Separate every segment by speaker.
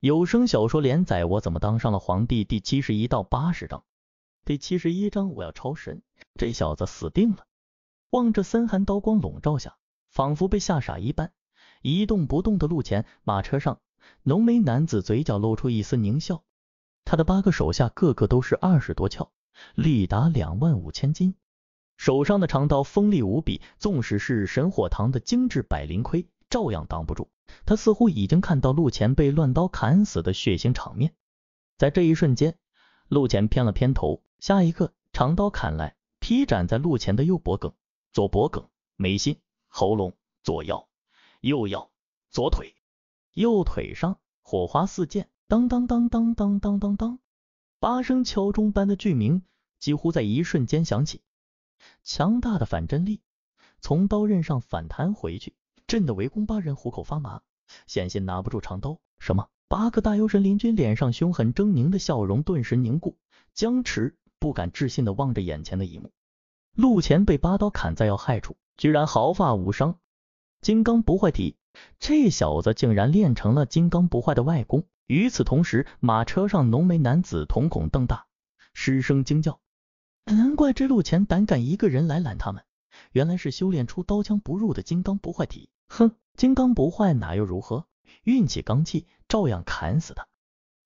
Speaker 1: 有声小说连载《我怎么当上了皇帝》第七十一到八十章。第七十一章，我要超神，这小子死定了！望着森寒刀光笼罩下，仿佛被吓傻一般，一动不动的路前马车上，浓眉男子嘴角露出一丝狞笑。他的八个手下个个都是二十多窍，力达两万五千斤，手上的长刀锋利无比，纵使是神火堂的精致百灵盔，照样挡不住。他似乎已经看到陆前被乱刀砍死的血腥场面，在这一瞬间，陆前偏了偏头，下一刻，长刀砍来，劈斩在陆前的右脖颈、左脖颈、眉心、喉咙、左腰、右腰、左腿、右腿上，火花四溅，当当当当当当当当，八声敲钟般的巨鸣几乎在一瞬间响起，强大的反震力从刀刃上反弹回去。震得围攻八人虎口发麻，险些拿不住长刀。什么？八个大幽神联军脸上凶狠狰狞的笑容顿时凝固，僵持，不敢置信的望着眼前的一幕。陆前被八刀砍在要害处，居然毫发无伤。金刚不坏体，这小子竟然练成了金刚不坏的外功。与此同时，马车上浓眉男子瞳孔瞪大，失声惊叫。难怪这陆前胆敢一个人来拦他们，原来是修炼出刀枪不入的金刚不坏体。哼，金刚不坏哪又如何？运起罡气，照样砍死他！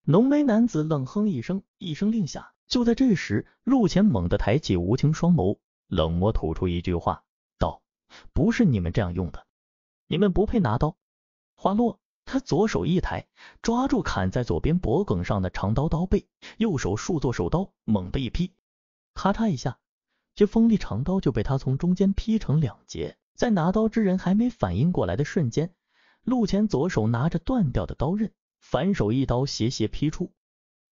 Speaker 1: 浓眉男子冷哼一声，一声令下。就在这时，陆前猛地抬起无情双眸，冷漠吐出一句话，道：“不是你们这样用的，你们不配拿刀。”话落，他左手一抬，抓住砍在左边脖颈上的长刀刀背，右手竖作手刀，猛地一劈，咔嚓一下，这锋利长刀就被他从中间劈成两截。在拿刀之人还没反应过来的瞬间，陆前左手拿着断掉的刀刃，反手一刀斜斜劈出，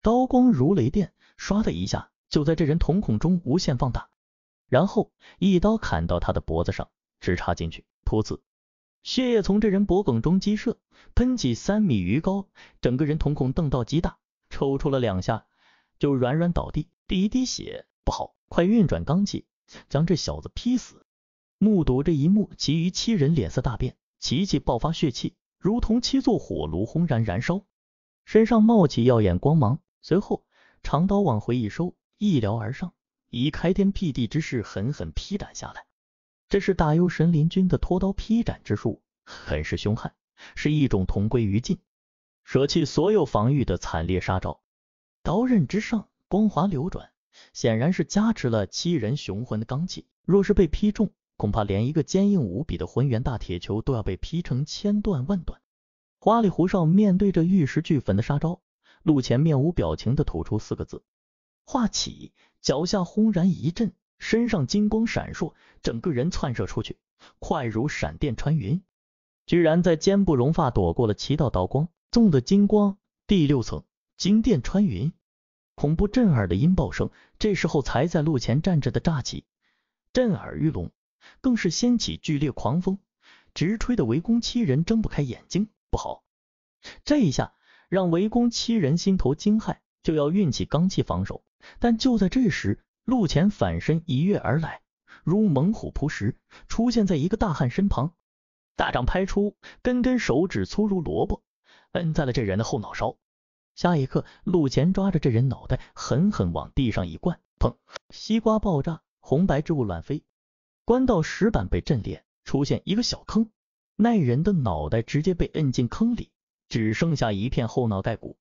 Speaker 1: 刀光如雷电，唰的一下就在这人瞳孔中无限放大，然后一刀砍到他的脖子上，直插进去，噗呲，血液从这人脖颈中激射，喷起三米余高，整个人瞳孔瞪到极大，抽搐了两下就软软倒地，第一滴血，不好，快运转罡气，将这小子劈死。目睹这一幕，其余七人脸色大变，齐齐爆发血气，如同七座火炉轰然燃烧，身上冒起耀眼光芒。随后，长刀往回一收，一撩而上，以开天辟地之势狠狠劈斩下来。这是大幽神灵军的拖刀劈斩之术，很是凶悍，是一种同归于尽、舍弃所有防御的惨烈杀招。刀刃之上光华流转，显然是加持了七人雄浑的罡气。若是被劈中，恐怕连一个坚硬无比的浑圆大铁球都要被劈成千段万段。花里胡哨面对着玉石俱焚的杀招，陆前面无表情的吐出四个字：化起。脚下轰然一震，身上金光闪烁，整个人窜射出去，快如闪电穿云，居然在肩部绒发躲过了七道刀光，纵的金光第六层金电穿云，恐怖震耳的音爆声，这时候才在陆前站着的乍起，震耳欲聋。更是掀起剧烈狂风，直吹的围攻七人睁不开眼睛。不好，这一下让围攻七人心头惊骇，就要运起罡气防守。但就在这时，陆前反身一跃而来，如猛虎扑食，出现在一个大汉身旁，大掌拍出，根根手指粗如萝卜，摁在了这人的后脑勺。下一刻，陆前抓着这人脑袋，狠狠往地上一灌，砰！西瓜爆炸，红白之物乱飞。官道石板被震裂，出现一个小坑，那人的脑袋直接被摁进坑里，只剩下一片后脑盖骨。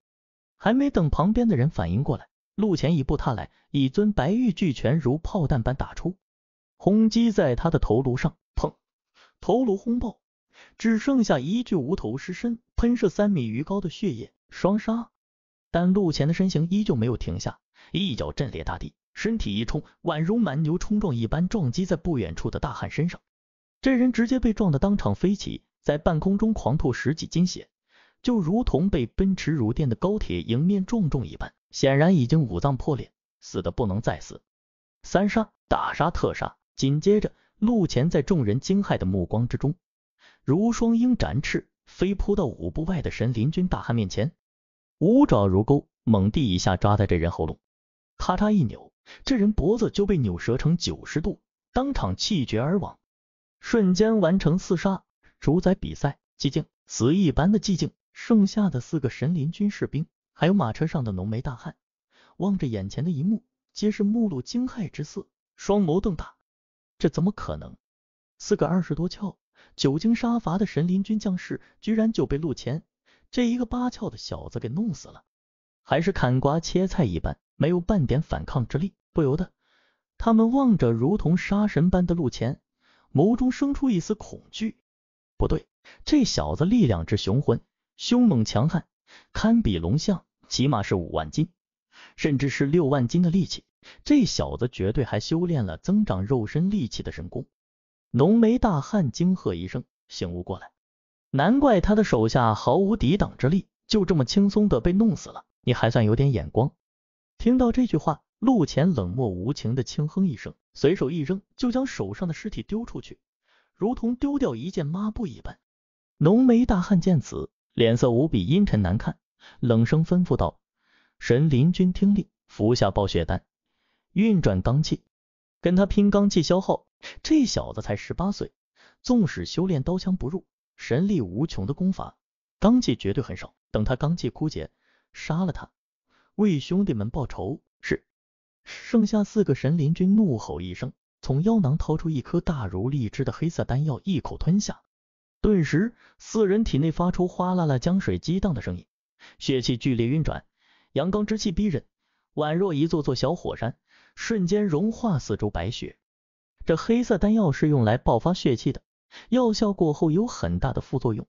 Speaker 1: 还没等旁边的人反应过来，陆前一步踏来，一尊白玉巨拳如炮弹般打出，轰击在他的头颅上，砰！头颅轰爆，只剩下一具无头尸身，喷射三米余高的血液，双杀。但陆前的身形依旧没有停下，一脚震裂大地。身体一冲，宛如蛮牛冲撞一般，撞击在不远处的大汉身上。这人直接被撞得当场飞起，在半空中狂吐十几斤血，就如同被奔驰如电的高铁迎面撞中一般，显然已经五脏破裂，死的不能再死。三杀，大杀特杀。紧接着，陆前在众人惊骇的目光之中，如双鹰展翅，飞扑到五步外的神林军大汉面前，五爪如钩，猛地一下扎在这人喉咙，咔嚓一扭。这人脖子就被扭折成九十度，当场气绝而亡。瞬间完成四杀，主宰比赛，寂静，死一般的寂静。剩下的四个神林军士兵，还有马车上的浓眉大汉，望着眼前的一幕，皆是目露惊骇之色，双眸瞪大。这怎么可能？四个二十多窍、久经杀伐的神林军将士，居然就被陆前这一个八窍的小子给弄死了，还是砍瓜切菜一般，没有半点反抗之力。不由得，他们望着如同杀神般的陆前，眸中生出一丝恐惧。不对，这小子力量之雄浑。凶猛强悍，堪比龙象，起码是五万斤，甚至是六万斤的力气。这小子绝对还修炼了增长肉身力气的神功。浓眉大汉惊喝一声，醒悟过来，难怪他的手下毫无抵挡之力，就这么轻松的被弄死了。你还算有点眼光。听到这句话，陆前冷漠无情的轻哼一声，随手一扔，就将手上的尸体丢出去，如同丢掉一件抹布一般。浓眉大汉见此。脸色无比阴沉难看，冷声吩咐道：“神林君听令，服下暴血丹，运转罡气，跟他拼罡气消耗。这小子才十八岁，纵使修炼刀枪不入，神力无穷的功法，罡气绝对很少。等他罡气枯竭，杀了他，为兄弟们报仇。”是。剩下四个神灵君怒吼一声，从腰囊掏出一颗大如荔枝的黑色丹药，一口吞下。顿时，四人体内发出哗啦啦江水激荡的声音，血气剧烈运转，阳刚之气逼人，宛若一座座小火山，瞬间融化四周白雪。这黑色丹药是用来爆发血气的，药效过后有很大的副作用，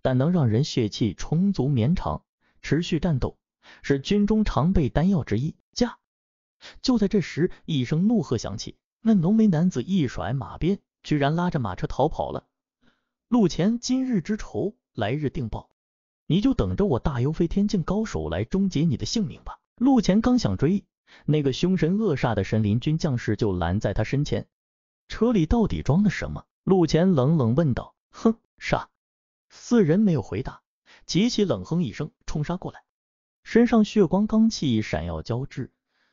Speaker 1: 但能让人血气充足绵长，持续战斗，是军中常备丹药之一。驾！就在这时，一声怒喝响起，那浓眉男子一甩马鞭，居然拉着马车逃跑了。陆前今日之仇，来日定报，你就等着我大游飞天境高手来终结你的性命吧！陆前刚想追，那个凶神恶煞的神灵军将士就拦在他身前。车里到底装的什么？陆前冷冷问道。哼，杀！四人没有回答，极其冷哼一声，冲杀过来，身上血光罡气闪耀交织，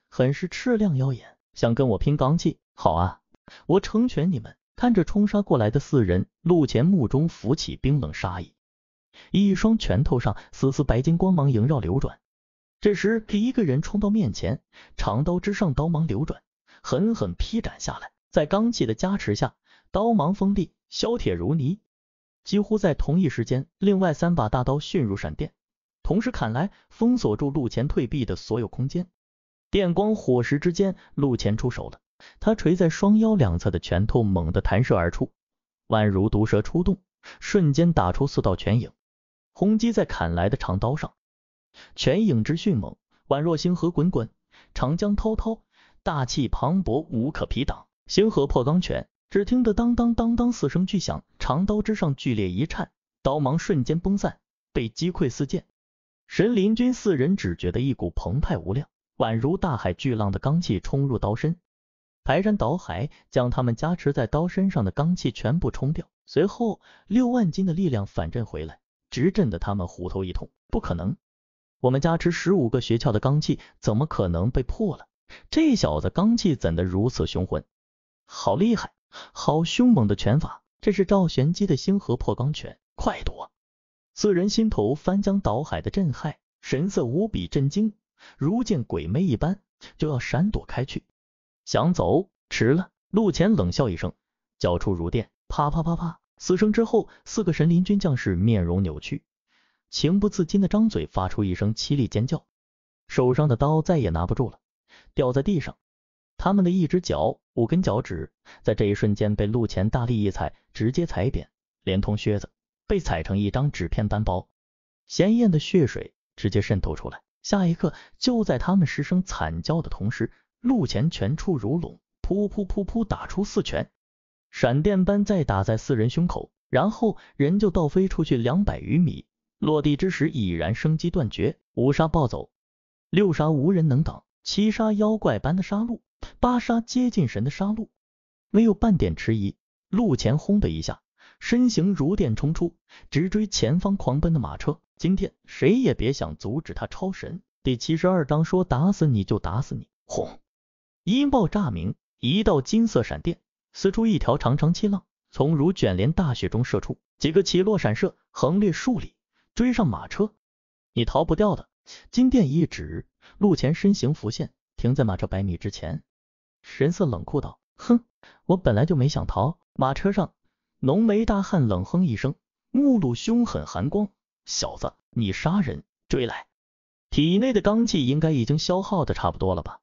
Speaker 1: 很是赤亮耀眼。想跟我拼罡气？好啊，我成全你们！看着冲杀过来的四人，陆前目中浮起冰冷杀意，一双拳头上丝丝白金光芒萦绕流转。这时，第一个人冲到面前，长刀之上刀芒流转，狠狠劈斩下来。在罡气的加持下，刀芒锋利，削铁如泥。几乎在同一时间，另外三把大刀迅如闪电，同时砍来，封锁住陆前退避的所有空间。电光火石之间，陆前出手了。他垂在双腰两侧的拳头猛地弹射而出，宛如毒蛇出洞，瞬间打出四道拳影，轰击在砍来的长刀上。拳影之迅猛，宛若星河滚滚，长江滔滔，大气磅礴，无可匹挡。星河破钢拳，只听得当当当当四声巨响，长刀之上剧烈一颤，刀芒瞬间崩散，被击溃四溅。神灵军四人只觉得一股澎湃无量，宛如大海巨浪的罡气冲入刀身。排山倒海，将他们加持在刀身上的罡气全部冲掉。随后，六万斤的力量反震回来，直震得他们虎头一痛。不可能，我们加持十五个穴窍的罡气，怎么可能被破了？这小子罡气怎的如此雄浑？好厉害，好凶猛的拳法！这是赵玄机的星河破钢拳，快躲！四人心头翻江倒海的震撼，神色无比震惊，如见鬼魅一般，就要闪躲开去。想走，迟了。陆前冷笑一声，脚触如电，啪啪啪啪，四声之后，四个神灵军将士面容扭曲，情不自禁的张嘴发出一声凄厉尖叫，手上的刀再也拿不住了，掉在地上。他们的一只脚，五根脚趾，在这一瞬间被陆前大力一踩，直接踩扁，连同靴子被踩成一张纸片般薄，鲜艳的血水直接渗透出来。下一刻，就在他们失声惨叫的同时。陆前拳出如龙，噗噗噗噗打出四拳，闪电般再打在四人胸口，然后人就倒飞出去两百余米，落地之时已然生机断绝，五杀暴走，六杀无人能挡，七杀妖怪般的杀戮，八杀接近神的杀戮，没有半点迟疑，陆前轰的一下，身形如电冲出，直追前方狂奔的马车。今天谁也别想阻止他超神。第七十二章说打死你就打死你，轰！音爆炸鸣，一道金色闪电撕出一条长长气浪，从如卷帘大雪中射出，几个起落闪射，横掠数里，追上马车，你逃不掉的。金殿一指，陆前身形浮现，停在马车百米之前，神色冷酷道：“哼，我本来就没想逃。”马车上，浓眉大汉冷哼一声，目露凶狠寒光：“小子，你杀人！追来！”体内的罡气应该已经消耗的差不多了吧？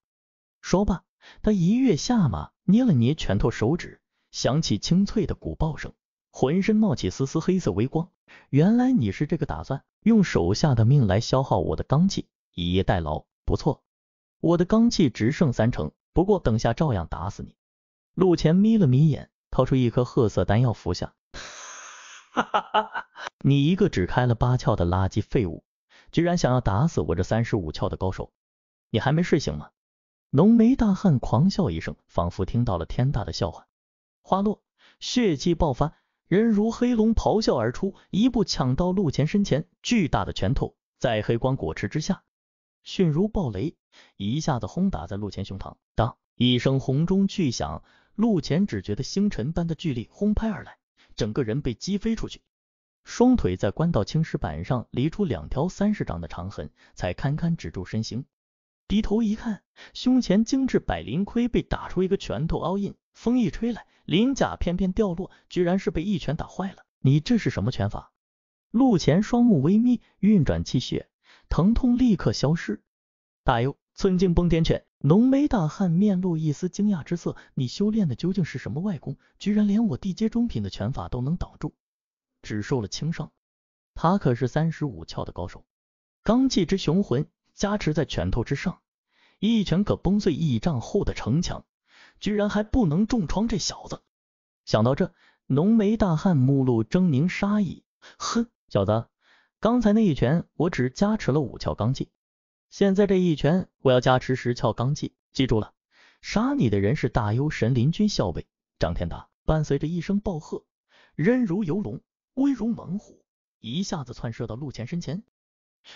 Speaker 1: 说罢，他一跃下马，捏了捏拳头手指，响起清脆的鼓爆声，浑身冒起丝丝黑色微光。原来你是这个打算，用手下的命来消耗我的罡气，以逸待劳。不错，我的罡气只剩三成，不过等下照样打死你。陆前眯了眯眼，掏出一颗褐色丹药服下。哈哈哈！你一个只开了八窍的垃圾废物！居然想要打死我这三十五窍的高手，你还没睡醒吗？浓眉大汉狂笑一声，仿佛听到了天大的笑话。花落，血气爆发，人如黑龙咆哮而出，一步抢到陆前身前，巨大的拳头在黑光裹持之下，迅如暴雷，一下子轰打在陆前胸膛。当一声红钟巨响，陆前只觉得星辰般的巨力轰拍而来，整个人被击飞出去。双腿在官道青石板上犁出两条三十丈的长痕，才堪堪止住身形。低头一看，胸前精致百灵盔被打出一个拳头凹印，风一吹来，鳞甲片片掉落，居然是被一拳打坏了。你这是什么拳法？陆前双目微眯，运转气血，疼痛立刻消失。大幽寸劲崩天拳，浓眉大汉面露一丝惊讶之色。你修炼的究竟是什么外功？居然连我地阶中品的拳法都能挡住？只受了轻伤，他可是三十五窍的高手，罡气之雄浑加持在拳头之上，一拳可崩碎一丈厚的城墙，居然还不能重创这小子。想到这，浓眉大汉目露狰狞杀意，哼，小子，刚才那一拳我只加持了五窍罡气，现在这一拳我要加持十窍罡气，记住了，杀你的人是大幽神灵军校尉张天达。伴随着一声暴喝，人如游龙。威如猛虎，一下子窜射到陆前身前，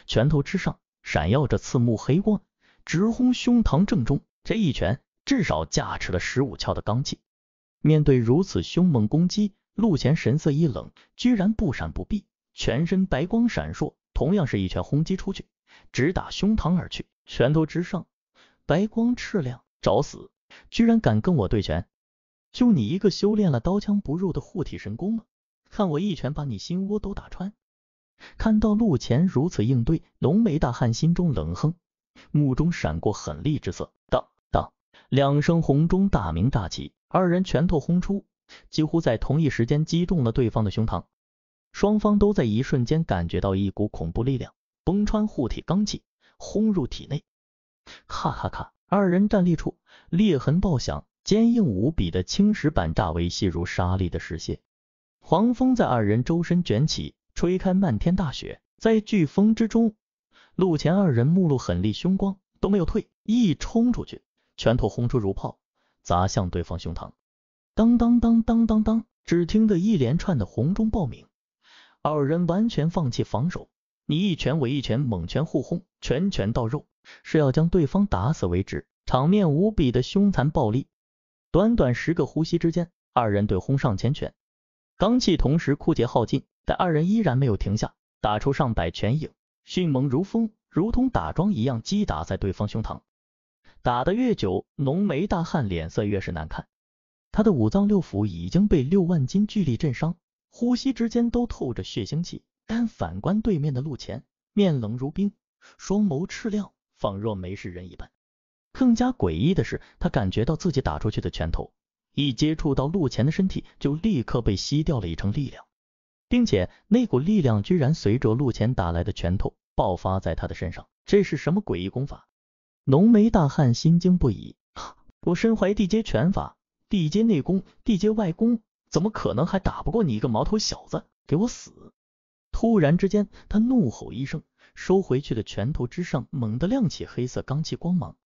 Speaker 1: 拳头之上闪耀着刺目黑光，直轰胸膛正中。这一拳至少加持了十五窍的罡气。面对如此凶猛攻击，陆前神色一冷，居然不闪不避，全身白光闪烁，同样是一拳轰击出去，直打胸膛而去。拳头之上白光炽亮，找死！居然敢跟我对拳？就你一个修炼了刀枪不入的护体神功吗？看我一拳把你心窝都打穿！看到陆前如此应对，浓眉大汉心中冷哼，目中闪过狠厉之色。当当，两声红钟大鸣大起，二人拳头轰出，几乎在同一时间击中了对方的胸膛。双方都在一瞬间感觉到一股恐怖力量崩穿护体罡气，轰入体内。咔咔咔，二人站立处裂痕爆响，坚硬无比的青石板炸为细如沙粒的石屑。狂风在二人周身卷起，吹开漫天大雪。在飓风之中，陆前二人目露狠厉凶光，都没有退，一冲出去，拳头轰出如炮，砸向对方胸膛。当当当当当当，只听得一连串的红钟爆鸣，二人完全放弃防守，你一拳我一拳，猛拳互轰，拳拳到肉，是要将对方打死为止。场面无比的凶残暴力。短短十个呼吸之间，二人对轰上千拳。罡气同时枯竭耗尽，但二人依然没有停下，打出上百拳影，迅猛如风，如同打桩一样击打在对方胸膛。打得越久，浓眉大汉脸色越是难看，他的五脏六腑已经被六万斤巨力震伤，呼吸之间都透着血腥气。但反观对面的陆前，面冷如冰，双眸赤亮，仿若没事人一般。更加诡异的是，他感觉到自己打出去的拳头。一接触到陆前的身体，就立刻被吸掉了一成力量，并且那股力量居然随着陆前打来的拳头爆发在他的身上。这是什么诡异功法？浓眉大汉心惊不已。我身怀地阶拳法、地阶内功、地阶外功，怎么可能还打不过你一个毛头小子？给我死！突然之间，他怒吼一声，收回去的拳头之上猛地亮起黑色罡气光芒，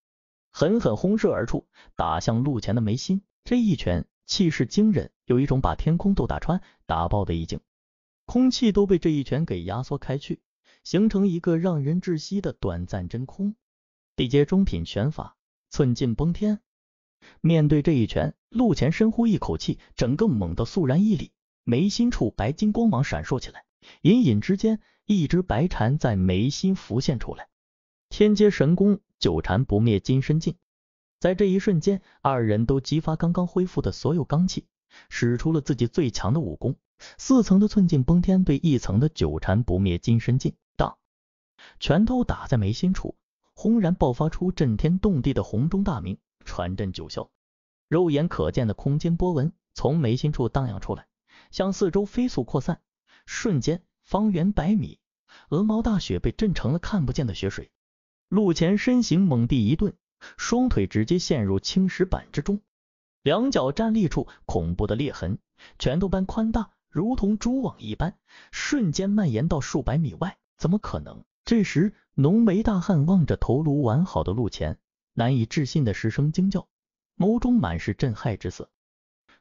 Speaker 1: 狠狠轰射而出，打向陆前的眉心。这一拳气势惊人，有一种把天空都打穿、打爆的意境，空气都被这一拳给压缩开去，形成一个让人窒息的短暂真空。地阶中品拳法，寸劲崩天。面对这一拳，陆前深呼一口气，整个猛地肃然屹立，眉心处白金光芒闪烁起来，隐隐之间一只白蝉在眉心浮现出来。天阶神功，九蝉不灭金身境。在这一瞬间，二人都激发刚刚恢复的所有罡气，使出了自己最强的武功。四层的寸劲崩天对一层的九蝉不灭金身劲，当拳头打在眉心处，轰然爆发出震天动地的洪钟大鸣，传震九霄。肉眼可见的空间波纹从眉心处荡漾出来，向四周飞速扩散。瞬间，方圆百米，鹅毛大雪被震成了看不见的雪水。陆前身形猛地一顿。双腿直接陷入青石板之中，两脚站立处恐怖的裂痕，拳头般宽大，如同蛛网一般，瞬间蔓延到数百米外。怎么可能？这时，浓眉大汉望着头颅完好的陆前，难以置信的失声惊叫，眸中满是震撼之色。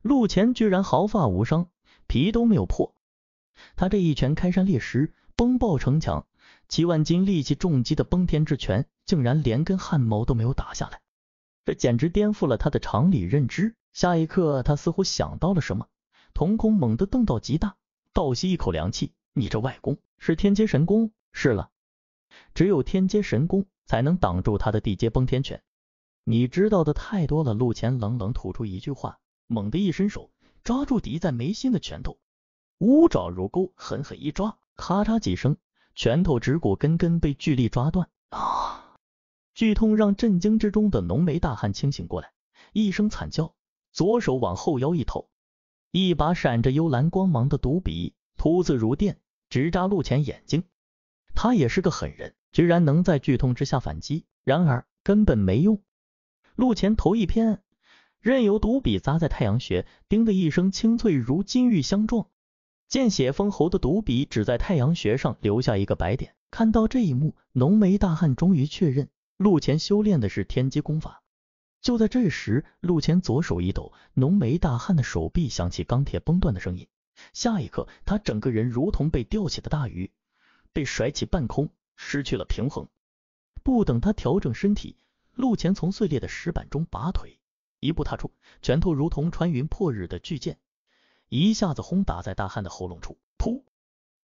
Speaker 1: 陆前居然毫发无伤，皮都没有破。他这一拳开山裂石，崩爆城墙。几万斤力气重击的崩天之拳，竟然连根汗毛都没有打下来，这简直颠覆了他的常理认知。下一刻，他似乎想到了什么，瞳孔猛地瞪到极大，倒吸一口凉气：“你这外功是天阶神功？是了，只有天阶神功才能挡住他的地阶崩天拳。你知道的太多了。”陆前冷冷吐出一句话，猛地一伸手，抓住敌在眉心的拳头，五爪如钩，狠狠一抓，咔嚓几声。拳头指骨根根被巨力抓断啊！剧痛让震惊之中的浓眉大汉清醒过来，一声惨叫，左手往后腰一投，一把闪着幽蓝光芒的毒笔突刺如电，直扎陆前眼睛。他也是个狠人，居然能在剧痛之下反击，然而根本没用。陆前头一偏，任由毒笔砸在太阳穴，叮的一声清脆如金玉相撞。见血封喉的毒笔只在太阳穴上留下一个白点。看到这一幕，浓眉大汉终于确认陆前修炼的是天机功法。就在这时，陆前左手一抖，浓眉大汉的手臂响起钢铁崩断的声音。下一刻，他整个人如同被吊起的大鱼，被甩起半空，失去了平衡。不等他调整身体，陆前从碎裂的石板中拔腿，一步踏出，拳头如同穿云破日的巨剑。一下子轰打在大汉的喉咙处，噗！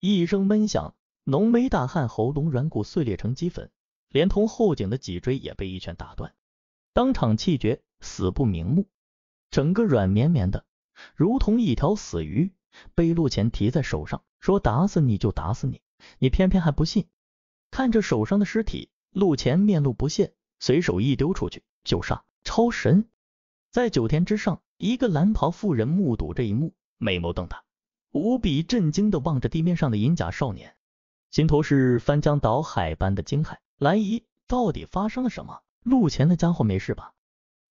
Speaker 1: 一声闷响，浓眉大汉喉咙软骨碎裂成齑粉，连同后颈的脊椎也被一拳打断，当场气绝，死不瞑目。整个软绵绵的，如同一条死鱼，被陆前提在手上，说打死你就打死你，你偏偏还不信。看着手上的尸体，陆前面露不屑，随手一丢出去，就杀超神。在九天之上，一个蓝袍妇人目睹这一幕。美眸瞪大，无比震惊的望着地面上的银甲少年，心头是翻江倒海般的惊骇。兰姨，到底发生了什么？陆前的家伙没事吧？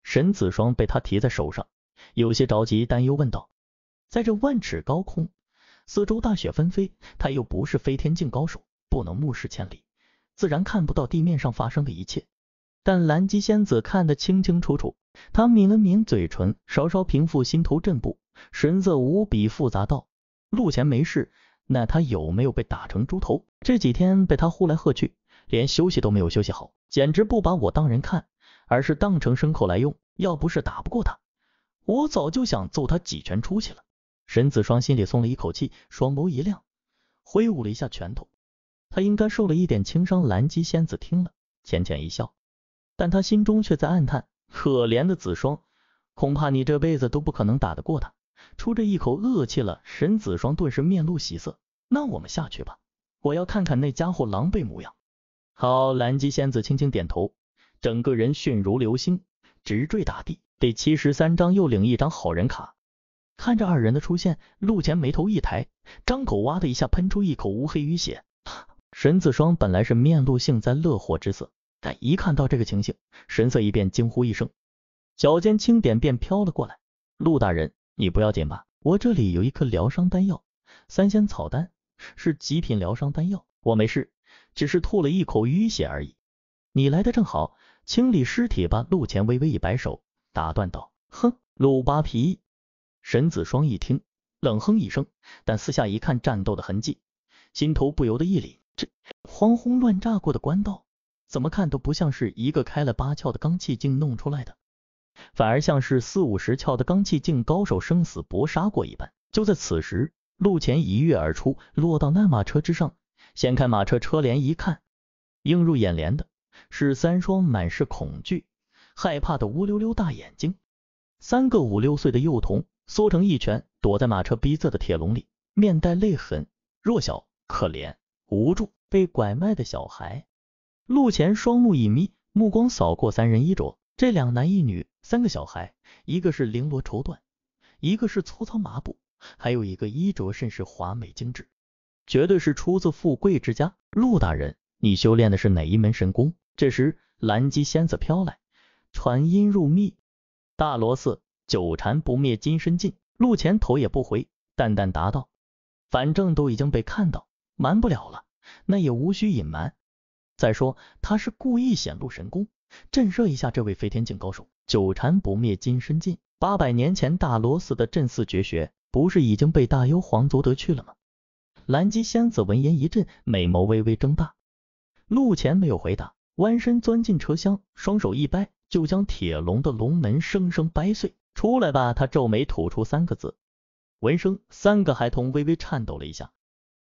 Speaker 1: 沈子双被他提在手上，有些着急，担忧问道。在这万尺高空，四周大雪纷飞，他又不是飞天境高手，不能目视千里，自然看不到地面上发生的一切。但蓝姬仙子看得清清楚楚，她抿了抿嘴唇，稍稍平复心头震步。神色无比复杂道：“陆前没事，那他有没有被打成猪头？这几天被他呼来喝去，连休息都没有休息好，简直不把我当人看，而是当成牲口来用。要不是打不过他，我早就想揍他几拳出去了。”沈子双心里松了一口气，双眸一亮，挥舞了一下拳头。他应该受了一点轻伤。蓝姬仙子听了，浅浅一笑，但他心中却在暗叹：可怜的子双，恐怕你这辈子都不可能打得过他。出这一口恶气了，沈子双顿时面露喜色。那我们下去吧，我要看看那家伙狼狈模样。好，蓝姬仙子轻轻点头，整个人迅如流星，直坠大地。第七十三章又领一张好人卡。看着二人的出现，陆前眉头一抬，张口哇的一下喷出一口乌黑淤血。沈子双本来是面露幸灾乐祸之色，但一看到这个情形，神色一变，惊呼一声，脚尖轻点便飘了过来。陆大人。你不要紧吧？我这里有一颗疗伤丹药，三仙草丹，是极品疗伤丹药。我没事，只是吐了一口淤血而已。你来的正好，清理尸体吧。陆前微微一摆手，打断道：“哼，陆扒皮。”沈子双一听，冷哼一声，但四下一看战斗的痕迹，心头不由得一凛。这慌轰乱炸过的官道，怎么看都不像是一个开了八窍的罡气境弄出来的。反而像是四五十窍的罡气境高手生死搏杀过一般。就在此时，陆前一跃而出，落到那马车之上，掀开马车车帘一看，映入眼帘的是三双满是恐惧、害怕的乌溜溜大眼睛。三个五六岁的幼童缩成一圈，躲在马车逼仄的铁笼里，面带泪痕，弱小、可怜、无助，被拐卖的小孩。陆前双目一眯，目光扫过三人衣着，这两男一女，三个小孩，一个是绫罗绸缎，一个是粗糙麻布，还有一个衣着甚是华美精致。绝对是出自富贵之家。陆大人，你修炼的是哪一门神功？这时，蓝姬仙子飘来，传音入密：大罗寺久缠不灭金身劲。陆前头也不回，淡淡答道：反正都已经被看到，瞒不了了，那也无需隐瞒。再说，他是故意显露神功，震慑一下这位飞天境高手。久缠不灭金身劲，八百年前大罗寺的镇寺绝学，不是已经被大幽皇族得去了吗？蓝姬仙子闻言一震，美眸微微睁大。陆前没有回答，弯身钻进车厢，双手一掰，就将铁笼的笼门生生掰碎。出来吧！他皱眉吐出三个字。闻声，三个孩童微微颤抖了一下。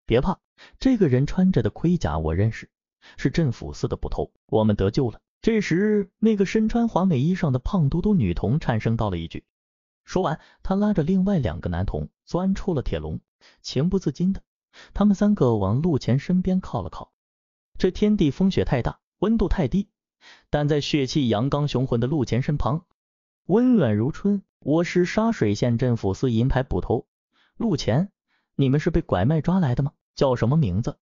Speaker 1: 别怕，这个人穿着的盔甲我认识，是镇抚司的捕头，我们得救了。这时，那个身穿华美衣裳的胖嘟嘟女童颤声道了一句。说完，她拉着另外两个男童钻出了铁笼，情不自禁的。他们三个往陆前身边靠了靠。这天地风雪太大，温度太低，但在血气阳刚雄浑的陆前身旁，温暖如春。我是沙水县镇抚司银牌捕头陆前，你们是被拐卖抓来的吗？叫什么名字？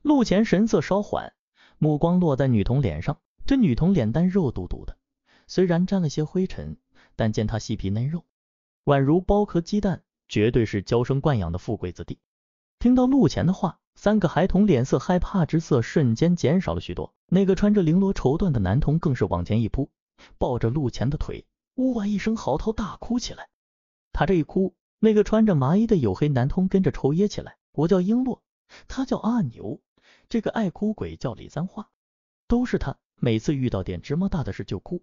Speaker 1: 陆前神色稍缓，目光落在女童脸上。这女童脸蛋肉嘟嘟的，虽然沾了些灰尘，但见她细皮嫩肉，宛如剥壳鸡蛋，绝对是娇生惯养的富贵子弟。听到陆前的话，三个孩童脸色害怕之色瞬间减少了许多。那个穿着绫罗绸缎的男童更是往前一扑，抱着陆前的腿，呜哇一声嚎啕大哭起来。他这一哭，那个穿着麻衣的黝黑男童跟着抽噎起来。我叫璎珞，他叫阿牛，这个爱哭鬼叫李三花，都是他，每次遇到点芝麻大的事就哭，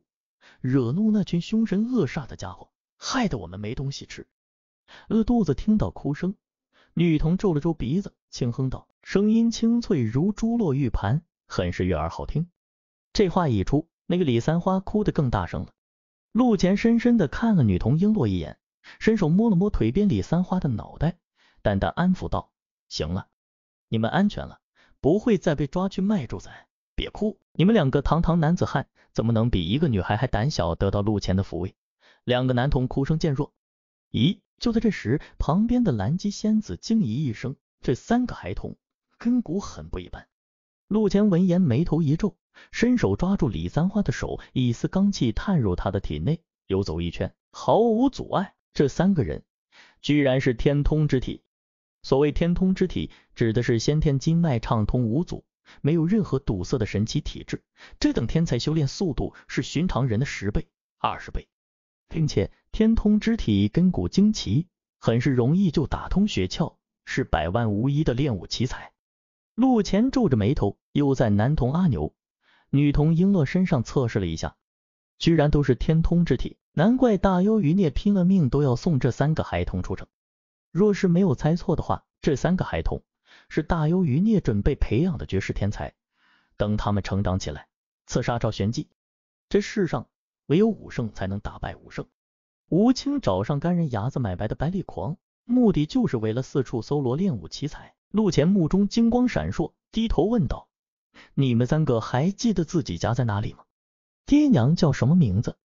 Speaker 1: 惹怒那群凶神恶煞的家伙，害得我们没东西吃。饿肚子听到哭声。女童皱了皱鼻子，轻哼道，声音清脆如珠落玉盘，很是悦耳好听。这话一出，那个李三花哭得更大声了。陆前深深的看了女童璎珞一眼，伸手摸了摸腿边李三花的脑袋，淡淡安抚道：“行了，你们安全了，不会再被抓去卖猪仔。别哭，你们两个堂堂男子汉，怎么能比一个女孩还胆小，得到陆前的抚慰？”两个男童哭声渐弱。咦？就在这时，旁边的蓝姬仙子惊疑一声：“这三个孩童根骨很不一般。”陆谦闻言眉头一皱，伸手抓住李三花的手，一丝罡气探入他的体内，游走一圈，毫无阻碍。这三个人居然是天通之体。所谓天通之体，指的是先天经脉畅通无阻，没有任何堵塞的神奇体质。这等天才修炼速度是寻常人的十倍、二十倍。并且天通之体根骨精奇，很是容易就打通穴窍，是百万无一的练武奇才。陆前皱着眉头，又在男童阿牛、女童璎珞身上测试了一下，居然都是天通之体，难怪大妖余孽拼了命都要送这三个孩童出城。若是没有猜错的话，这三个孩童是大幽余孽准备培养的绝世天才，等他们成长起来，刺杀赵玄机，这世上。唯有武圣才能打败武圣。吴清找上干人牙子买白的白力狂，目的就是为了四处搜罗练武奇才。陆前目中金光闪烁，低头问道：“你们三个还记得自己家在哪里吗？爹娘叫什么名字？”“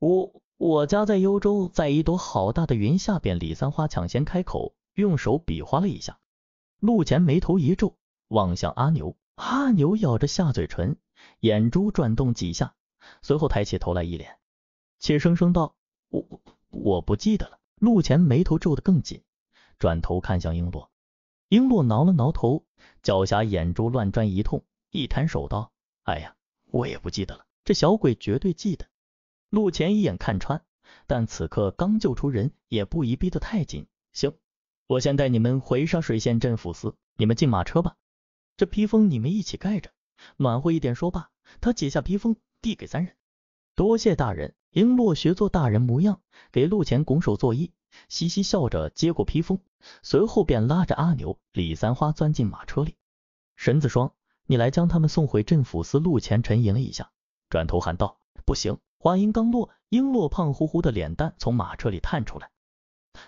Speaker 1: 我我家在幽州，在一朵好大的云下边。”李三花抢先开口，用手比划了一下。陆前眉头一皱，望向阿牛。阿牛咬着下嘴唇，眼珠转动几下。随后抬起头来，一脸怯生生道：“我我不记得了。”陆前眉头皱得更紧，转头看向璎珞。璎珞挠了挠头，狡黠眼珠乱转一通，一摊手道：“哎呀，我也不记得了。这小鬼绝对记得。”陆前一眼看穿，但此刻刚救出人，也不宜逼得太紧。行，我先带你们回沙水县镇抚司，你们进马车吧。这披风你们一起盖着，暖和一点。说罢，他解下披风。递给三人，多谢大人。璎珞学做大人模样，给陆前拱手作揖，嘻嘻笑着接过披风，随后便拉着阿牛、李三花钻进马车里。沈子双，你来将他们送回镇抚司。陆乾沉吟了一下，转头喊道：“不行。”话音刚落，璎珞胖乎乎的脸蛋从马车里探出来。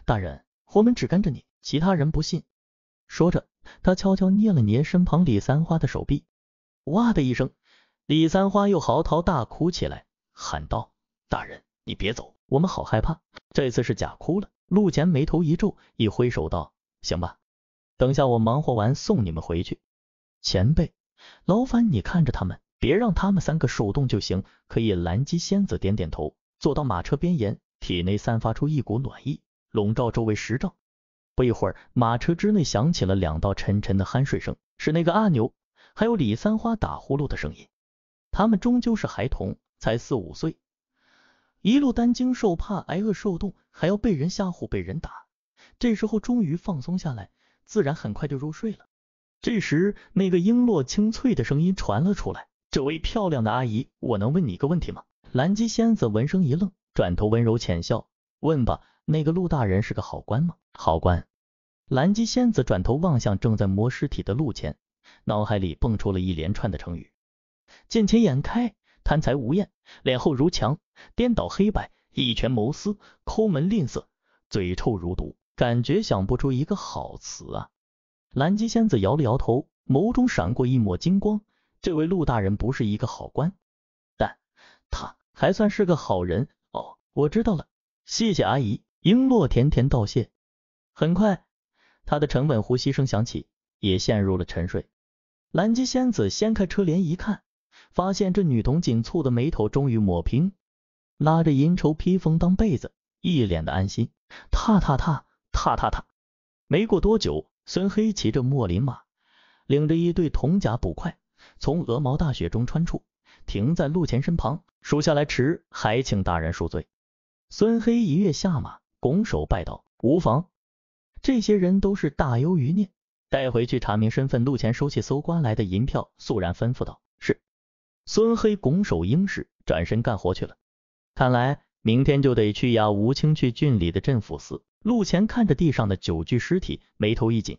Speaker 1: 大人，我们只跟着你，其他人不信。说着，他悄悄捏了捏身旁李三花的手臂。哇的一声，李三花又嚎啕大哭起来，喊道：“大人，你别走，我们好害怕。”这次是假哭了。陆乾眉头一皱，一挥手道：“行吧，等下我忙活完送你们回去。”前辈，劳烦你看着他们。别让他们三个手动就行，可以。蓝姬仙子点点头，坐到马车边沿，体内散发出一股暖意，笼罩周围十丈。不一会儿，马车之内响起了两道沉沉的酣睡声，是那个阿牛，还有李三花打呼噜的声音。他们终究是孩童，才四五岁，一路担惊受怕，挨饿受冻，还要被人吓唬，被人打。这时候终于放松下来，自然很快就入睡了。这时，那个璎珞清脆的声音传了出来。这位漂亮的阿姨，我能问你一个问题吗？蓝姬仙子闻声一愣，转头温柔浅笑，问吧，那个陆大人是个好官吗？好官。蓝姬仙子转头望向正在磨尸体的陆谦，脑海里蹦出了一连串的成语：见钱眼开、贪财无厌、脸厚如墙、颠倒黑白、一权谋私、抠门吝啬、嘴臭如毒，感觉想不出一个好词啊。蓝姬仙子摇了摇头，眸中闪过一抹金光。这位陆大人不是一个好官，但他还算是个好人。哦，我知道了，谢谢阿姨。璎珞甜甜道谢。很快，他的沉稳呼吸声响起，也陷入了沉睡。蓝姬仙子掀开车帘一看，发现这女童紧蹙的眉头终于抹平，拉着银绸披风当被子，一脸的安心。踏踏踏踏踏踏。没过多久，孙黑骑着墨林马，领着一队铜甲捕快。从鹅毛大雪中穿出，停在陆前身旁，属下来迟，还请大人恕罪。孙黑一跃下马，拱手拜道：“无妨。”这些人都是大优余孽，带回去查明身份。陆乾收起搜刮来的银票，肃然吩咐道：“是。”孙黑拱手应是，转身干活去了。看来明天就得去押吴清去郡里的镇抚司。陆乾看着地上的九具尸体，眉头一紧。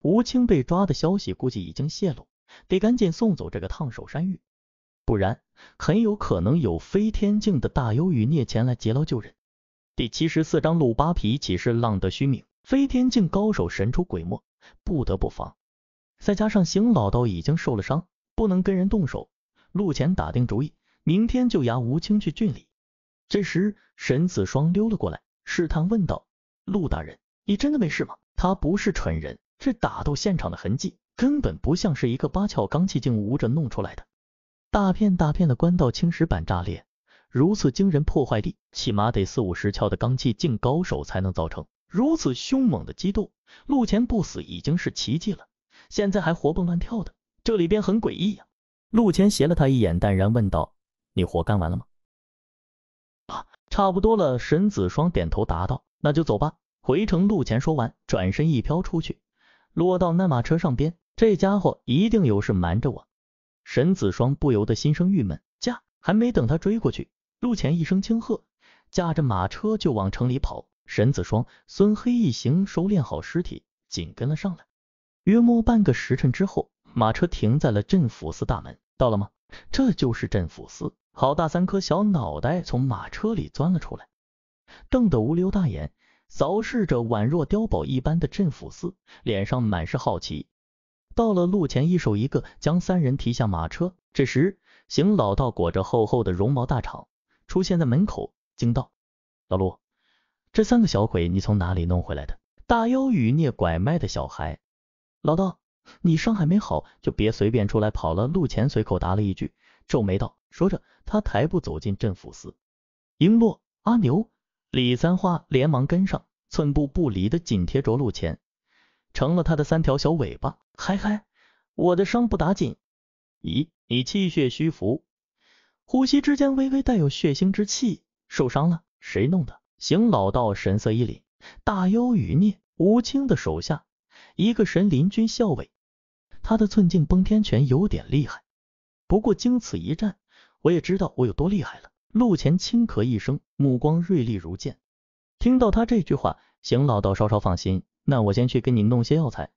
Speaker 1: 吴清被抓的消息估计已经泄露。得赶紧送走这个烫手山芋，不然很有可能有飞天境的大妖与孽前来劫牢救人。第七十四章鲁八皮岂是浪得虚名？飞天境高手神出鬼没，不得不防。再加上邢老道已经受了伤，不能跟人动手。陆乾打定主意，明天就押吴清去郡里。这时，沈子双溜了过来，试探问道：“陆大人，你真的没事吗？”他不是蠢人，这打斗现场的痕迹。根本不像是一个八窍罡气境武者弄出来的，大片大片的官道青石板炸裂，如此惊人破坏力，起码得四五十窍的罡气境高手才能造成。如此凶猛的激斗，陆前不死已经是奇迹了，现在还活蹦乱跳的，这里边很诡异呀。陆前斜了他一眼，淡然问道：“你活干完了吗？”啊，差不多了。沈子双点头答道：“那就走吧，回城。”陆前说完，转身一飘出去，落到那马车上边。这家伙一定有事瞒着我，沈子双不由得心生郁闷。驾！还没等他追过去，陆浅一声轻喝，驾着马车就往城里跑。沈子双、孙黑一行收敛好尸体，紧跟了上来。约莫半个时辰之后，马车停在了镇抚司大门。到了吗？这就是镇抚司。好大三颗小脑袋从马车里钻了出来，瞪得无溜大眼，扫视着宛若碉堡一般的镇抚司，脸上满是好奇。到了路前，一手一个将三人提下马车。这时，邢老道裹着厚厚的绒毛大氅出现在门口，惊道：“老陆，这三个小鬼你从哪里弄回来的？”大妖与孽拐卖的小孩。老道，你伤还没好，就别随便出来跑了。陆前随口答了一句，皱眉道。说着，他抬步走进镇抚司。璎珞、阿牛、李三花连忙跟上，寸步不离的紧贴着陆前。成了他的三条小尾巴。嗨嗨，我的伤不打紧。咦，你气血虚浮，呼吸之间微微带有血腥之气，受伤了？谁弄的？邢老道神色一凛，大妖余孽吴清的手下，一个神灵军校尉，他的寸劲崩天拳有点厉害。不过经此一战，我也知道我有多厉害了。陆前轻咳一声，目光锐利如剑。听到他这句话，邢老道稍稍放心。那我先去给你弄些药材，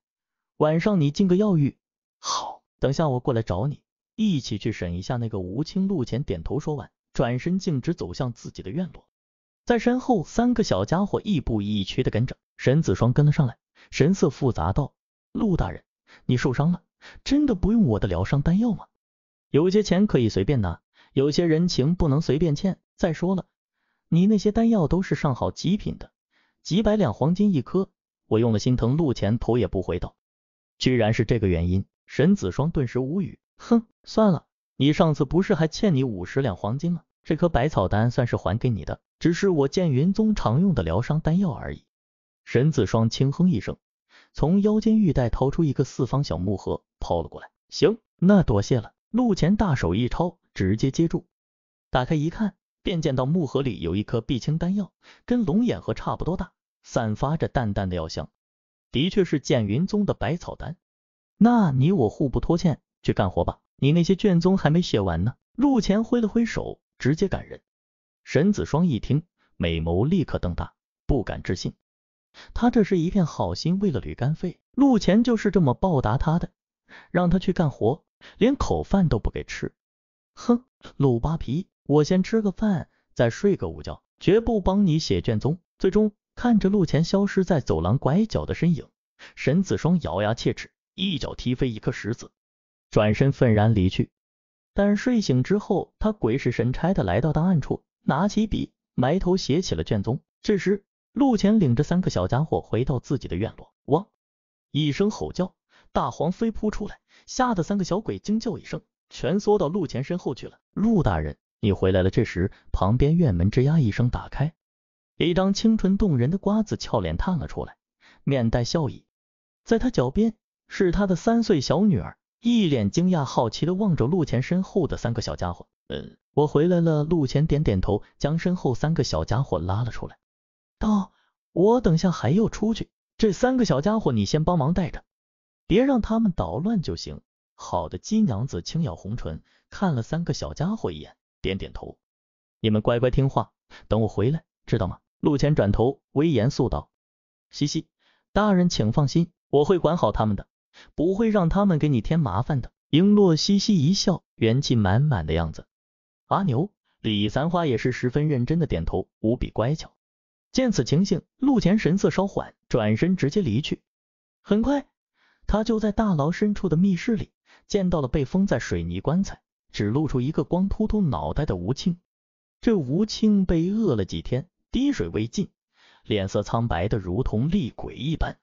Speaker 1: 晚上你进个药浴，好，等下我过来找你，一起去审一下那个吴清。陆前点头说完，转身径直走向自己的院落，在身后三个小家伙亦步亦趋的跟着。沈子双跟了上来，神色复杂道：“陆大人，你受伤了，真的不用我的疗伤丹药吗？有些钱可以随便拿，有些人情不能随便欠。再说了，你那些丹药都是上好极品的，几百两黄金一颗，我用了心疼。”陆前头也不回道：“居然是这个原因。”沈子双顿时无语，哼，算了，你上次不是还欠你五十两黄金吗？这颗百草丹算是还给你的，只是我剑云宗常用的疗伤丹药而已。沈子双轻哼一声，从腰间玉带掏出一个四方小木盒，抛了过来。行，那多谢了。陆前大手一抄，直接接住，打开一看，便见到木盒里有一颗碧青丹药，跟龙眼核差不多大，散发着淡淡的药香，的确是剑云宗的百草丹。那你我互不拖欠，去干活吧。你那些卷宗还没写完呢。陆前挥了挥手，直接赶人。沈子双一听，美眸立刻瞪大，不敢置信。他这是一片好心，为了吕干肺，陆前就是这么报答他的，让他去干活，连口饭都不给吃。哼，陆扒皮，我先吃个饭，再睡个午觉，绝不帮你写卷宗。最终看着陆前消失在走廊拐角的身影，沈子双咬牙切齿。一脚踢飞一颗石子，转身愤然离去。但睡醒之后，他鬼使神差的来到档案处，拿起笔，埋头写起了卷宗。这时，陆前领着三个小家伙回到自己的院落。汪！一声吼叫，大黄飞扑出来，吓得三个小鬼惊叫一声，蜷缩到陆前身后去了。陆大人，你回来了。这时，旁边院门吱呀一声打开，一张清纯动人的瓜子俏脸探了出来，面带笑意，在他脚边。是他的三岁小女儿，一脸惊讶好奇的望着陆前身后的三个小家伙。嗯，我回来了。陆前点点头，将身后三个小家伙拉了出来，道：“我等下还要出去，这三个小家伙你先帮忙带着，别让他们捣乱就行。”好的，姬娘子轻咬红唇，看了三个小家伙一眼，点点头：“你们乖乖听话，等我回来，知道吗？”陆前转头，微严肃道：“西西，大人请放心，我会管好他们的。”不会让他们给你添麻烦的。璎珞嘻嘻一笑，元气满满的样子。阿牛、李三花也是十分认真的点头，无比乖巧。见此情形，陆前神色稍缓，转身直接离去。很快，他就在大牢深处的密室里见到了被封在水泥棺材，只露出一个光秃秃脑袋的吴庆。这吴庆被饿了几天，滴水未进，脸色苍白的如同厉鬼一般。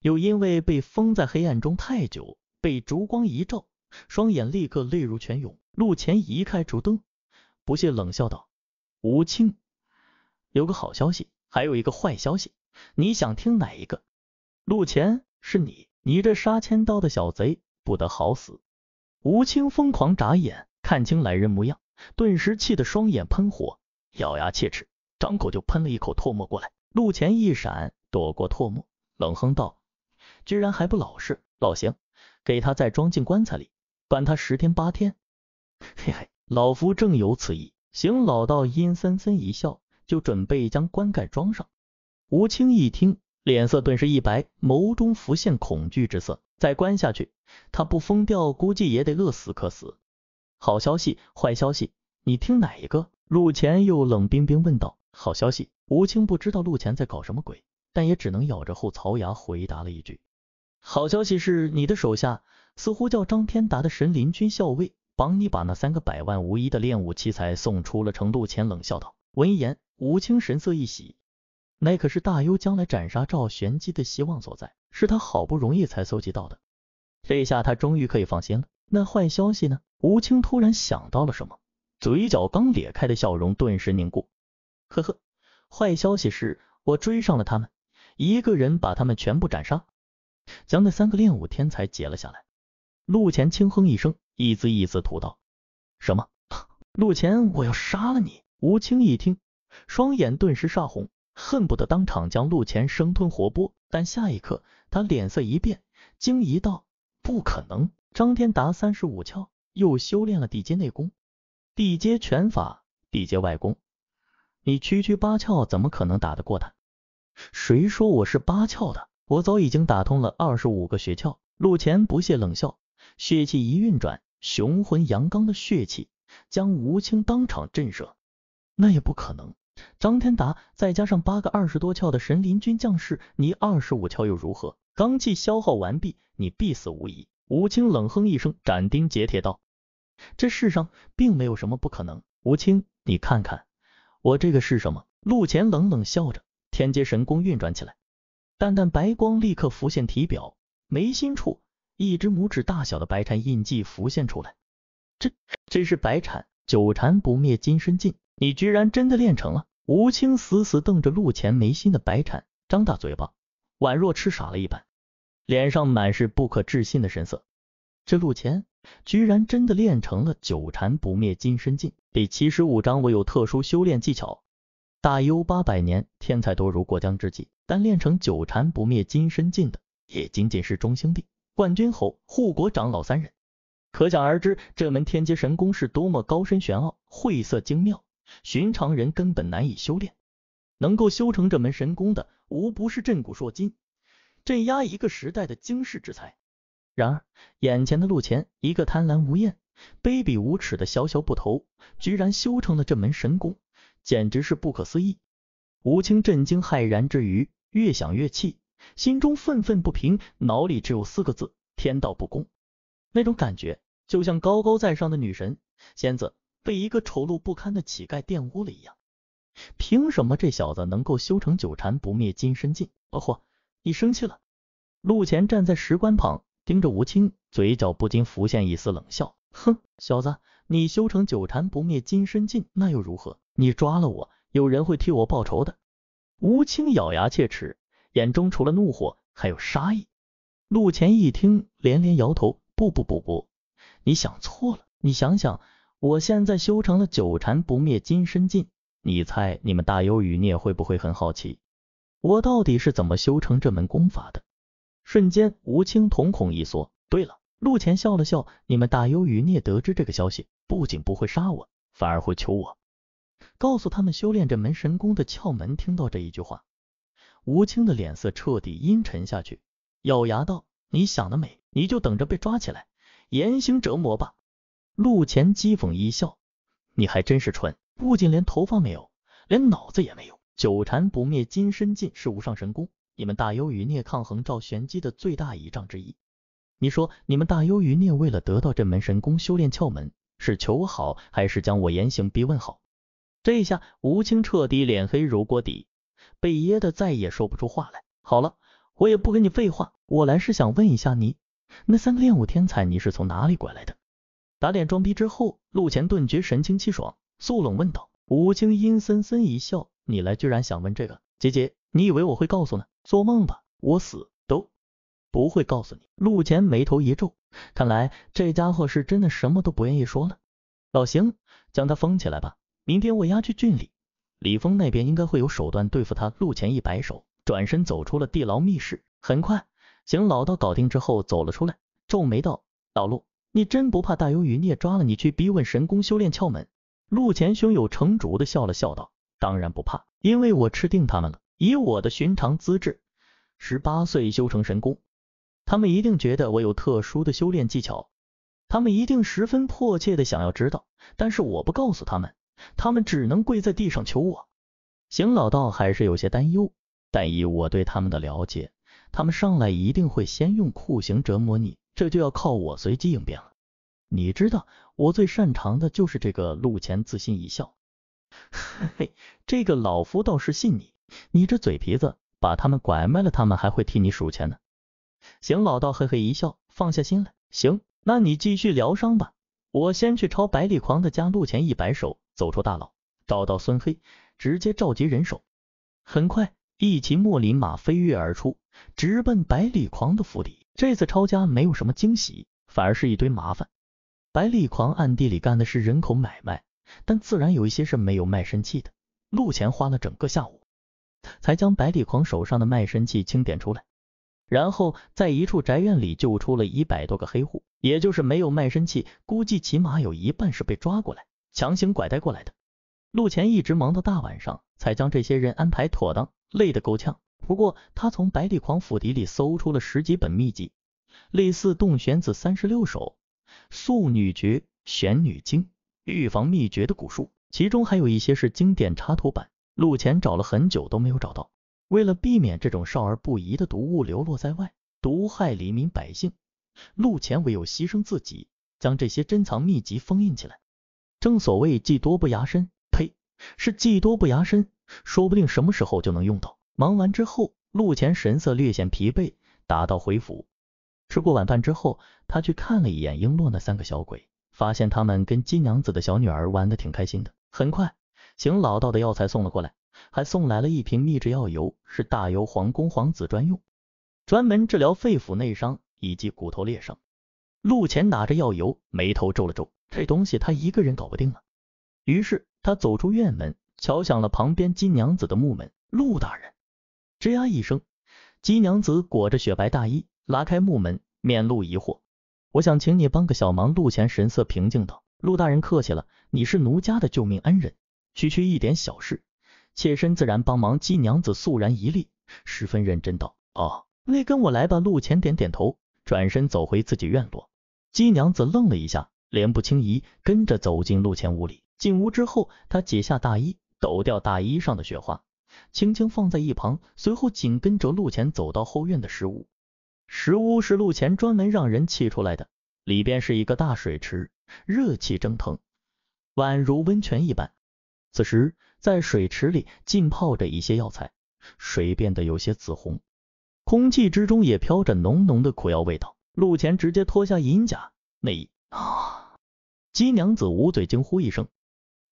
Speaker 1: 又因为被封在黑暗中太久，被烛光一照，双眼立刻泪如泉涌。陆前移开烛灯，不屑冷笑道：“吴清，有个好消息，还有一个坏消息，你想听哪一个？”陆前，是你，你这杀千刀的小贼，不得好死！吴清疯狂眨眼，看清来人模样，顿时气得双眼喷火，咬牙切齿，张口就喷了一口唾沫过来。陆前一闪，躲过唾沫，冷哼道。居然还不老实，老邢，给他再装进棺材里，关他十天八天。嘿嘿，老夫正有此意。邢老道阴森森一笑，就准备将棺盖装上。吴清一听，脸色顿时一白，眸中浮现恐惧之色。再关下去，他不疯掉，估计也得饿死渴死。好消息，坏消息，你听哪一个？陆前又冷冰冰问道。好消息。吴清不知道陆前在搞什么鬼，但也只能咬着后槽牙回答了一句。好消息是，你的手下似乎叫张天达的神灵军校尉，帮你把那三个百万无一的练武奇才送出了城。陆谦冷笑道。闻言，吴清神色一喜，那可是大优将来斩杀赵玄机的希望所在，是他好不容易才搜集到的。这下他终于可以放心了。那坏消息呢？吴清突然想到了什么，嘴角刚咧开的笑容顿时凝固。呵呵，坏消息是我追上了他们，一个人把他们全部斩杀。将那三个练武天才截了下来。陆前轻哼一声，一字一字吐道：“什么？陆前，我要杀了你！”吴清一听，双眼顿时煞红，恨不得当场将陆前生吞活剥。但下一刻，他脸色一变，惊疑道：“不可能！张天达三十五窍，又修炼了地阶内功、地阶拳法、地阶外功，你区区八窍怎么可能打得过他？谁说我是八窍的？”我早已经打通了二十五个穴窍。陆前不屑冷笑，血气一运转，雄浑阳刚的血气将吴清当场震慑。那也不可能，张天达再加上八个二十多窍的神灵军将士，你二十五窍又如何？罡气消耗完毕，你必死无疑。吴清冷哼一声，斩钉截铁道：“这世上并没有什么不可能。”吴清，你看看我这个是什么？陆乾冷冷笑着，天阶神功运转起来，淡淡白光立刻浮现体表，眉心处一只拇指大小的白蝉印记浮现出来。这这是白蝉九蝉不灭金身劲，你居然真的练成了！吴清死死瞪着陆乾眉心的白蝉，张大嘴巴。宛若痴傻了一般，脸上满是不可置信的神色。这陆乾居然真的练成了九禅不灭金身境。第七十五章，我有特殊修炼技巧。大幽八百年，天才多如过江之鲫，但练成九禅不灭金身境的，也仅仅是中兴帝、冠军侯、护国长老三人。可想而知，这门天阶神功是多么高深玄奥、晦涩精妙，寻常人根本难以修炼。能够修成这门神功的，无不是震古烁今、镇压一个时代的惊世之才。然而，眼前的陆乾，一个贪婪无厌、卑鄙无耻的小小捕头，居然修成了这门神功，简直是不可思议。吴清震惊骇然之余，越想越气，心中愤愤不平，脑里只有四个字：天道不公。那种感觉，就像高高在上的女神仙子被一个丑陋不堪的乞丐玷污了一样。凭什么这小子能够修成九禅不灭金身境？哦豁，你生气了？陆乾站在石棺旁，盯着吴清，嘴角不禁浮现一丝冷笑。哼，小子，你修成九禅不灭金身境，那又如何？你抓了我，有人会替我报仇的。吴清咬牙切齿，眼中除了怒火，还有杀意。陆乾一听，连连摇头：不不不不，你想错了。你想想，我现在修成了九禅不灭金身境。你猜你们大幽余孽会不会很好奇，我到底是怎么修成这门功法的？瞬间，吴清瞳孔一缩。对了，陆乾笑了笑，你们大幽余孽得知这个消息，不仅不会杀我，反而会求我告诉他们修炼这门神功的窍门。听到这一句话，吴清的脸色彻底阴沉下去，咬牙道：“你想得美，你就等着被抓起来严刑折磨吧。”陆乾讥讽一笑：“你还真是蠢。”不仅连头发没有，连脑子也没有。九禅不灭金身劲是无上神功，你们大幽余孽抗衡赵玄机的最大倚仗之一。你说你们大幽余孽为了得到这门神功修炼窍门，是求我好，还是将我严刑逼问好？这一下吴清彻底脸黑如锅底，被噎得再也说不出话来。好了，我也不跟你废话，我来是想问一下你，那三个练武天才你是从哪里拐来的？打脸装逼之后，陆乾顿觉神清气爽。素冷问道，吴清阴森森一笑，你来居然想问这个？姐姐，你以为我会告诉呢？做梦吧，我死都不会告诉你。陆乾眉头一皱，看来这家伙是真的什么都不愿意说了。老邢，将他封起来吧，明天我押去郡里，李峰那边应该会有手段对付他。陆乾一摆手，转身走出了地牢密室。很快，邢老道搞定之后走了出来，皱眉道：老陆，你真不怕大幽余孽抓了你去逼问神功修炼窍门？陆乾胸有成竹的笑了笑道：“当然不怕，因为我吃定他们了。以我的寻常资质，十八岁修成神功，他们一定觉得我有特殊的修炼技巧，他们一定十分迫切的想要知道。但是我不告诉他们，他们只能跪在地上求我。”邢老道还是有些担忧，但以我对他们的了解，他们上来一定会先用酷刑折磨你，这就要靠我随机应变了。你知道我最擅长的就是这个。陆乾自信一笑，嘿 嘿，这个老夫倒是信你。你这嘴皮子，把他们拐卖了，他们还会替你数钱呢。邢老道嘿嘿一笑，放下心来。行，那你继续疗伤吧，我先去抄百里狂的家。陆前一摆手，走出大牢，找到孙黑，直接召集人手。很快，一骑墨林马飞跃而出，直奔百里狂的府邸。这次抄家没有什么惊喜，反而是一堆麻烦。百里狂暗地里干的是人口买卖，但自然有一些是没有卖身契的。陆前花了整个下午，才将百里狂手上的卖身契清点出来，然后在一处宅院里救出了一百多个黑户，也就是没有卖身契，估计起码有一半是被抓过来，强行拐带过来的。陆乾一直忙到大晚上，才将这些人安排妥当，累得够呛。不过他从百里狂府邸里搜出了十几本秘籍。类似《洞玄子三十六首》《素女诀》《玄女经》预防秘诀的古书，其中还有一些是经典插图版。陆乾找了很久都没有找到。为了避免这种少儿不宜的毒物流落在外，毒害黎民百姓，陆乾唯有牺牲自己，将这些珍藏秘籍封印起来。正所谓技多不压身，呸，是技多不压身，说不定什么时候就能用到。忙完之后，陆乾神色略显疲惫，打道回府。吃过晚饭之后，他去看了一眼璎珞那三个小鬼，发现他们跟金娘子的小女儿玩的挺开心的。很快，邢老道的药材送了过来，还送来了一瓶秘制药油，是大游皇宫皇子专用，专门治疗肺腑内伤以及骨头裂伤。陆乾拿着药油，眉头皱了皱，这东西他一个人搞不定啊。于是他走出院门，敲响了旁边金娘子的木门。陆大人，吱呀一声，金娘子裹着雪白大衣。拉开木门，面露疑惑。我想请你帮个小忙。陆乾神色平静道：“陆大人客气了，你是奴家的救命恩人，区区一点小事，妾身自然帮忙。”姬娘子肃然一立，十分认真道：“哦，那跟我来吧。”陆乾点点头，转身走回自己院落。姬娘子愣了一下，脸不轻移，跟着走进陆乾屋里。进屋之后，她解下大衣，抖掉大衣上的雪花，轻轻放在一旁，随后紧跟着陆乾走到后院的石屋。石屋是陆前专门让人砌出来的，里边是一个大水池，热气蒸腾，宛如温泉一般。此时，在水池里浸泡着一些药材，水变得有些紫红，空气之中也飘着浓浓的苦药味道。陆前直接脱下银甲内衣啊！姬娘子捂嘴惊呼一声，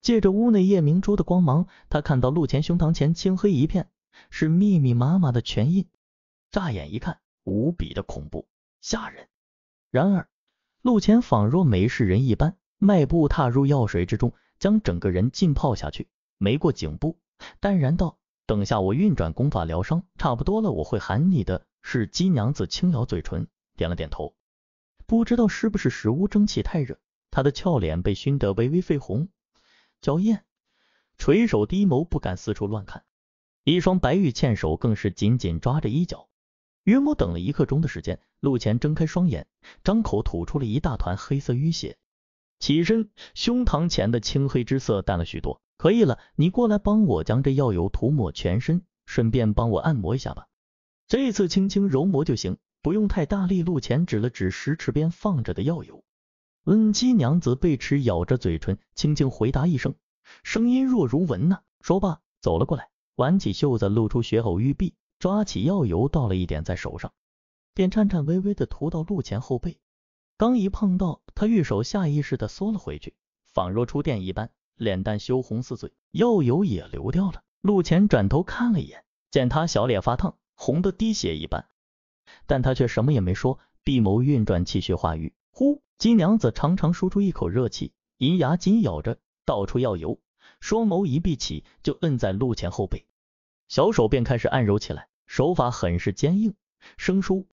Speaker 1: 借着屋内夜明珠的光芒，她看到陆前胸膛前青黑一片，是密密麻麻的拳印，乍眼一看。无比的恐怖吓人。然而，陆乾仿若没事人一般，迈步踏入药水之中，将整个人浸泡下去。没过颈部，淡然道：“等下我运转功法疗伤，差不多了，我会喊你的。”是姬娘子轻咬嘴唇，点了点头。不知道是不是石屋蒸汽太热，她的俏脸被熏得微微绯红，娇艳，垂首低眸，不敢四处乱看。一双白玉纤手更是紧紧抓着衣角。约莫等了一刻钟的时间，陆乾睁开双眼，张口吐出了一大团黑色淤血，起身，胸膛前的青黑之色淡了许多。可以了，你过来帮我将这药油涂抹全身，顺便帮我按摩一下吧。这次轻轻揉磨就行，不用太大力。陆乾指了指石池边放着的药油。温姬娘子被齿咬着嘴唇，轻轻回答一声，声音若如蚊呐。说罢，走了过来，挽起袖子，露出血藕玉臂。抓起药油倒了一点在手上，便颤颤巍巍的涂到陆前后背。刚一碰到，他玉手下意识的缩了回去，仿若触电一般，脸蛋羞红似水，药油也流掉了。陆前转头看了一眼，见他小脸发烫，红的滴血一般，但他却什么也没说，闭眸运转气血化瘀。呼，金娘子长长舒出一口热气，银牙紧咬着，倒出药油，双眸一闭起，就摁在陆前后背，小手便开始按揉起来。手法很是坚硬生疏，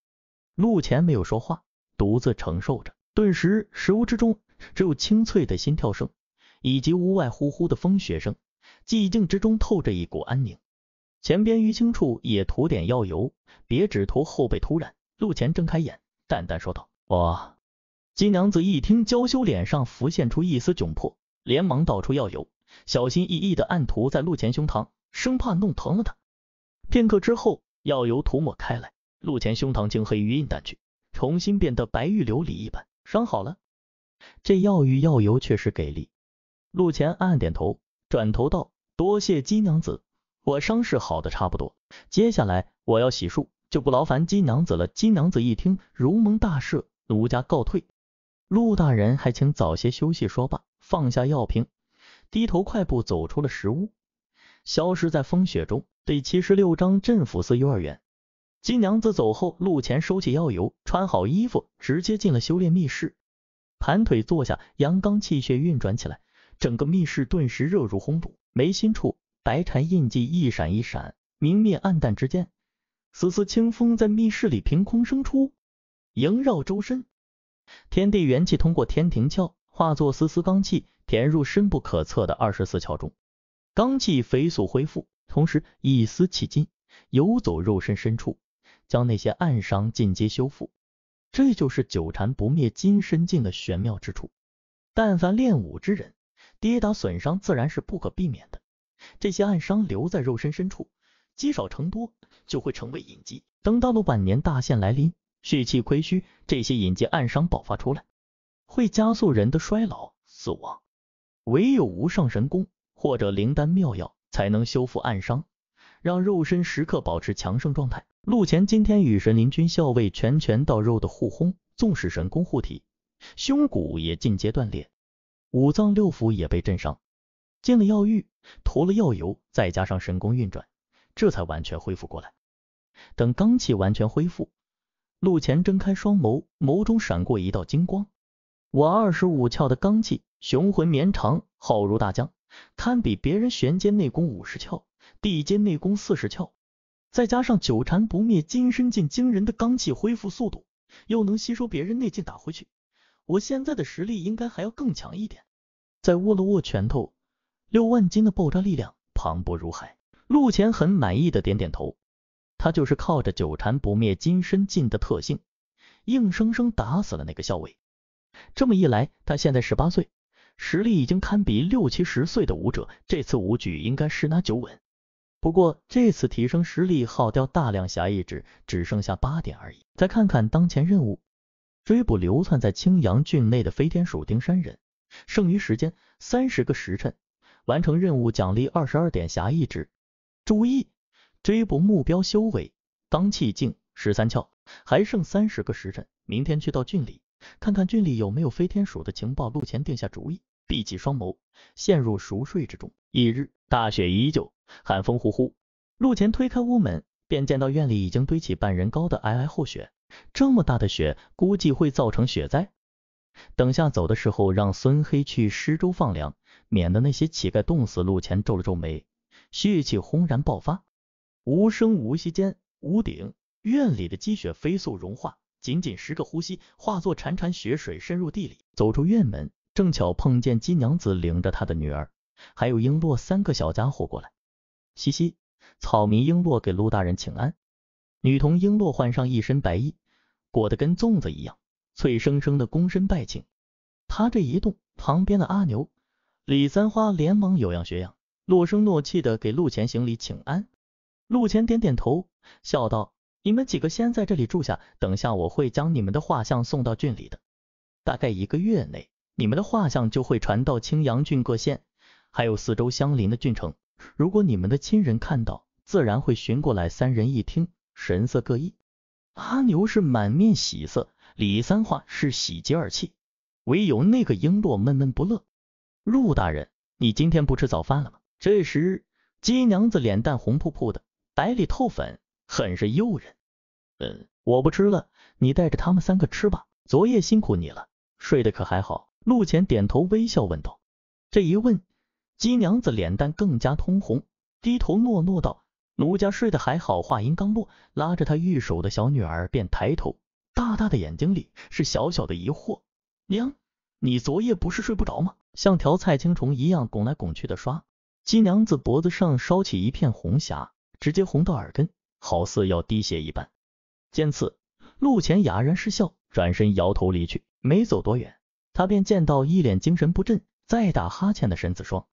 Speaker 1: 陆乾没有说话，独自承受着。顿时，石屋之中只有清脆的心跳声，以及屋外呼呼的风雪声，寂静之中透着一股安宁。前边淤青处也涂点药油，别只涂后背。突然，陆乾睁开眼，淡淡说道：“哇！”金娘子一听，娇羞脸上浮现出一丝窘迫，连忙倒出药油，小心翼翼的按涂在陆乾胸膛，生怕弄疼了他。片刻之后。药油涂抹开来，陆前胸膛青黑余印淡去，重新变得白玉琉璃一般。伤好了，这药浴药油确实给力。陆前暗暗点头，转头道：“多谢金娘子，我伤势好的差不多，接下来我要洗漱，就不劳烦金娘子了。”金娘子一听，如蒙大赦，奴家告退。陆大人还请早些休息。说罢，放下药瓶，低头快步走出了石屋，消失在风雪中。第七十六章镇抚寺幼儿园。金娘子走后，陆乾收起药油，穿好衣服，直接进了修炼密室，盘腿坐下，阳刚气血运转起来，整个密室顿时热如烘炉。眉心处白蝉印记一闪一闪，明灭暗淡之间，丝丝清风在密室里凭空生出，萦绕周身。天地元气通过天庭窍，化作丝丝罡气，填入深不可测的二十四窍中，罡气飞速恢复。同时，一丝气劲游走肉身深处，将那些暗伤尽皆修复。这就是久缠不灭金身境的玄妙之处。但凡练武之人，跌打损伤自然是不可避免的。这些暗伤留在肉身深处，积少成多，就会成为隐疾。等到了晚年大限来临，血气亏虚，这些隐疾暗伤爆发出来，会加速人的衰老死亡。唯有无上神功或者灵丹妙药，才能修复暗伤，让肉身时刻保持强盛状态。陆前今天与神灵军校尉拳拳到肉的互轰，纵使神功护体，胸骨也进阶断裂，五脏六腑也被震伤。进了药浴，涂了药油，再加上神功运转，这才完全恢复过来。等罡气完全恢复，陆前睁开双眸，眸中闪过一道金光。我二十五窍的罡气，雄浑绵长，浩如大江，堪比别人玄阶内功五十窍，地阶内功四十窍。再加上九禅不灭金身劲惊人的罡气恢复速度，又能吸收别人内劲打回去，我现在的实力应该还要更强一点。再握了握拳头。六万斤的爆炸力量，磅礴如海。陆前很满意的点点头，他就是靠着九禅不灭金身劲的特性，硬生生打死了那个校尉。这么一来，他现在十八岁，实力已经堪比六七十岁的武者，这次武举应该十拿九稳。不过这次提升实力耗掉大量侠义值，只剩下八点而已。再看看当前任务，追捕流窜在青阳郡内的飞天鼠丁山人，剩余时间三十个时辰。完成任务奖励二十二点侠义值。注意，追捕目标修为罡气境十三窍，还剩三十个时辰。明天去到郡里，看看郡里有没有飞天鼠的情报。陆前定下主意，闭起双眸，陷入熟睡之中。翌日，大雪依旧，寒风呼呼。陆前推开屋门，便见到院里已经堆起半人高的皑皑厚雪。这么大的雪，估计会造成雪灾。等下走的时候，让孙黑去施粥放粮。免得那些乞丐冻死。陆前皱了皱眉，血气轰然爆发，无声无息间，屋顶、院里的积雪飞速融化，仅仅十个呼吸，化作潺潺雪水渗入地里。走出院门，正巧碰见姬娘子领着她的女儿，还有璎珞三个小家伙过来。嘻嘻，草民璎珞给陆大人请安。女童璎珞换上一身白衣，裹得跟粽子一样，脆生生的躬身拜请。他这一动，旁边的阿牛。李三花连忙有样学样，诺声诺气的给陆前行礼请安。陆前点点头，笑道：“你们几个先在这里住下，等下我会将你们的画像送到郡里的。大概一个月内，你们的画像就会传到青阳郡各县，还有四周相邻的郡城。如果你们的亲人看到，自然会寻过来。”三人一听，神色各异。阿牛是满面喜色，李三花是喜极而泣，唯有那个璎珞闷闷不乐。陆大人，你今天不吃早饭了吗？这时，姬娘子脸蛋红扑扑的，白里透粉，很是诱人。嗯，我不吃了，你带着他们三个吃吧。昨夜辛苦你了，睡得可还好？陆浅点头微笑问道。这一问，姬娘子脸蛋更加通红，低头诺诺道：“奴家睡得还好。”话音刚落，拉着她玉手的小女儿便抬头，大大的眼睛里是小小的疑惑：“娘，你昨夜不是睡不着吗？”像条菜青虫一样拱来拱去的刷，姬娘子脖子上烧起一片红霞，直接红到耳根，好似要滴血一般。见此，陆前哑然失笑，转身摇头离去。没走多远，他便见到一脸精神不振、在打哈欠的沈子双。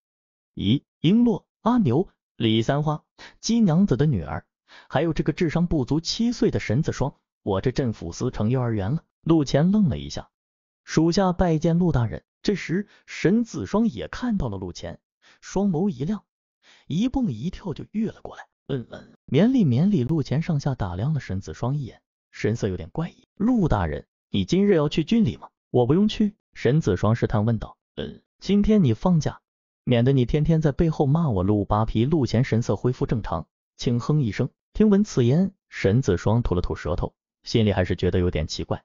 Speaker 1: 咦，璎珞、阿牛、李三花、姬娘子的女儿，还有这个智商不足七岁的沈子双，我这镇抚司成幼儿园了。陆前愣了一下，属下拜见陆大人。这时，沈子双也看到了陆前，双眸一亮，一蹦一跳就跃了过来。嗯嗯，免礼免礼。陆前上下打量了沈子双一眼，神色有点怪异。陆大人，你今日要去郡里吗？我不用去。沈子双试探问道。嗯，今天你放假，免得你天天在背后骂我。陆扒皮。陆前神色恢复正常，轻哼一声。听闻此言，沈子双吐了吐舌头，心里还是觉得有点奇怪。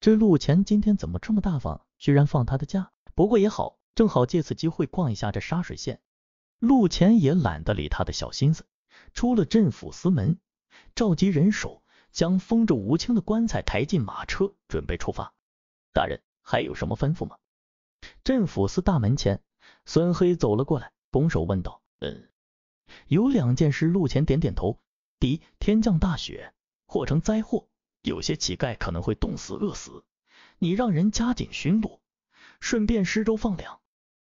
Speaker 1: 这陆前今天怎么这么大方？居然放他的假，不过也好，正好借此机会逛一下这沙水县。陆前也懒得理他的小心思，出了镇抚司门，召集人手，将封着吴清的棺材抬进马车，准备出发。大人还有什么吩咐吗？镇抚司大门前，孙黑走了过来，拱手问道：“嗯，有两件事。”陆前点点头：第一，天降大雪，或成灾祸，有些乞丐可能会冻死、饿死，你让人加紧巡逻，顺便施粥放粮。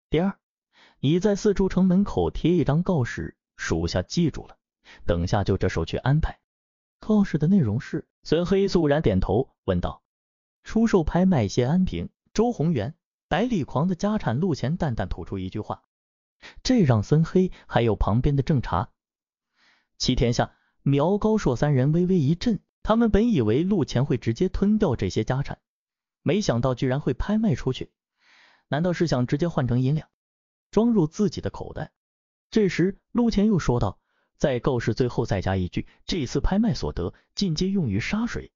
Speaker 1: 第二，你在四处城门口贴一张告示，属下记住了，等下就着手去安排。告示的内容是，孙黑肃然点头，问道：“出售拍卖谢安平、周宏元、百里狂的家产。”陆前淡淡吐出一句话，这让孙黑还有旁边的郑茶、齐天下、苗高硕三人微微一震。他们本以为陆前会直接吞掉这些家产，没想到居然会拍卖出去。难道是想直接换成银两，装入自己的口袋？这时，陆前又说道。在告示最后再加一句：这次拍卖所得尽皆用于沙水、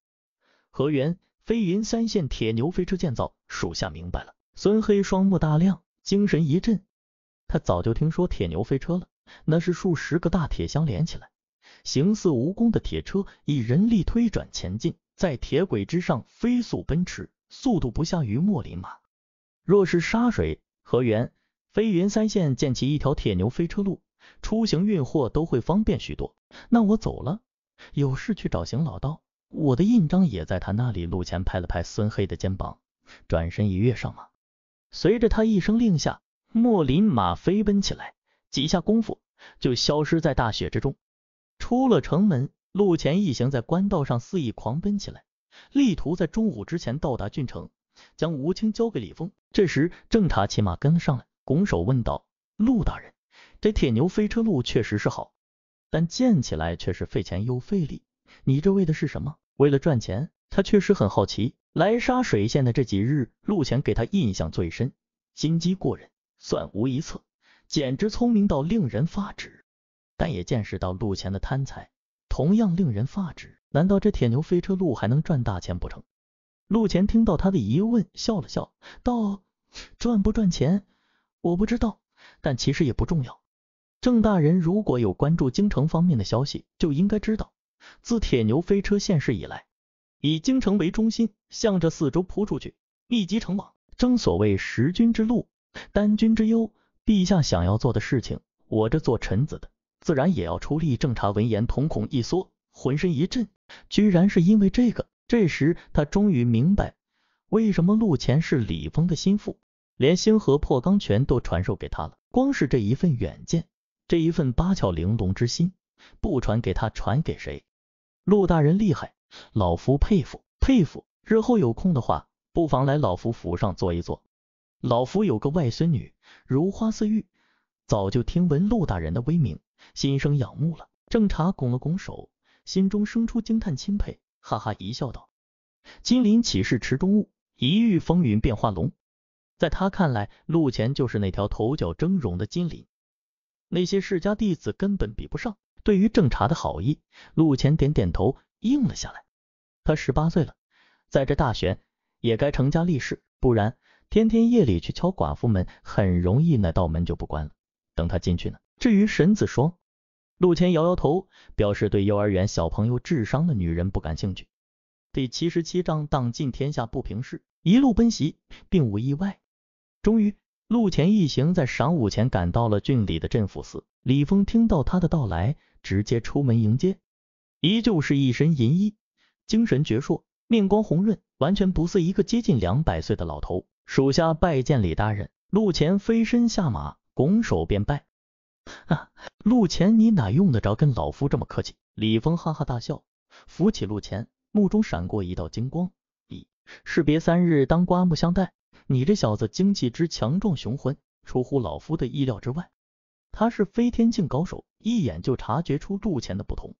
Speaker 1: 河源、飞云三线铁牛飞车建造。属下明白了。孙黑双目大亮，精神一振。他早就听说铁牛飞车了，那是数十个大铁箱连起来，形似蜈蚣的铁车，以人力推转前进，在铁轨之上飞速奔驰，速度不下于墨林马。若是沙水、河源、飞云三线建起一条铁牛飞车路。出行运货都会方便许多。那我走了，有事去找邢老道。我的印章也在他那里。陆前拍了拍孙黑的肩膀，转身一跃上马。随着他一声令下，莫林马飞奔起来，几下功夫就消失在大雪之中。出了城门，陆前一行在官道上肆意狂奔起来，力图在中午之前到达郡城，将吴清交给李峰。这时，郑茶骑马跟了上来，拱手问道：“陆大人。”这铁牛飞车路确实是好，但建起来却是费钱又费力。你这为的是什么？为了赚钱？他确实很好奇。来沙水县的这几日，陆前给他印象最深，心机过人，算无一策，简直聪明到令人发指。但也见识到陆前的贪财，同样令人发指。难道这铁牛飞车路还能赚大钱不成？陆前听到他的疑问，笑了笑，道：“赚不赚钱，我不知道，但其实也不重要。”郑大人如果有关注京城方面的消息，就应该知道，自铁牛飞车现世以来，以京城为中心，向着四周扑出去，密集成网。正所谓十军之路，单军之忧。陛下想要做的事情，我这做臣子的自然也要出力。郑察闻言，瞳孔一缩，浑身一震，居然是因为这个。这时他终于明白，为什么陆前是李峰的心腹，连星河破钢拳都传授给他了。光是这一份远见。这一份八窍玲珑之心，不传给他，传给谁？陆大人厉害，老夫佩服佩服。日后有空的话，不妨来老夫府上坐一坐。老夫有个外孙女，如花似玉，早就听闻陆大人的威名，心生仰慕了。郑茶拱了拱手，心中生出惊叹钦佩，哈哈一笑道：“金鳞岂是池中物，一遇风云变化龙。”在他看来，陆前就是那条头角峥嵘的金鳞。那些世家弟子根本比不上。对于郑茶的好意，陆谦点点头，应了下来。他十八岁了，在这大选也该成家立室，不然天天夜里去敲寡妇门，很容易那道门就不关了，等他进去呢。至于沈子双，陆谦摇摇头，表示对幼儿园小朋友智商的女人不感兴趣。第七十七章荡尽天下不平事，一路奔袭，并无意外。终于。陆谦一行在晌午前赶到了郡里的镇抚司。李峰听到他的到来，直接出门迎接，依旧是一身银衣，精神矍铄，面光红润，完全不似一个接近两百岁的老头。属下拜见李大人。陆前飞身下马，拱手便拜。啊，陆前，你哪用得着跟老夫这么客气？李峰哈哈大笑，扶起陆前，目中闪过一道金光。咦，士别三日，当刮目相待。你这小子精气之强壮雄浑，出乎老夫的意料之外。他是飞天境高手，一眼就察觉出陆前的不同。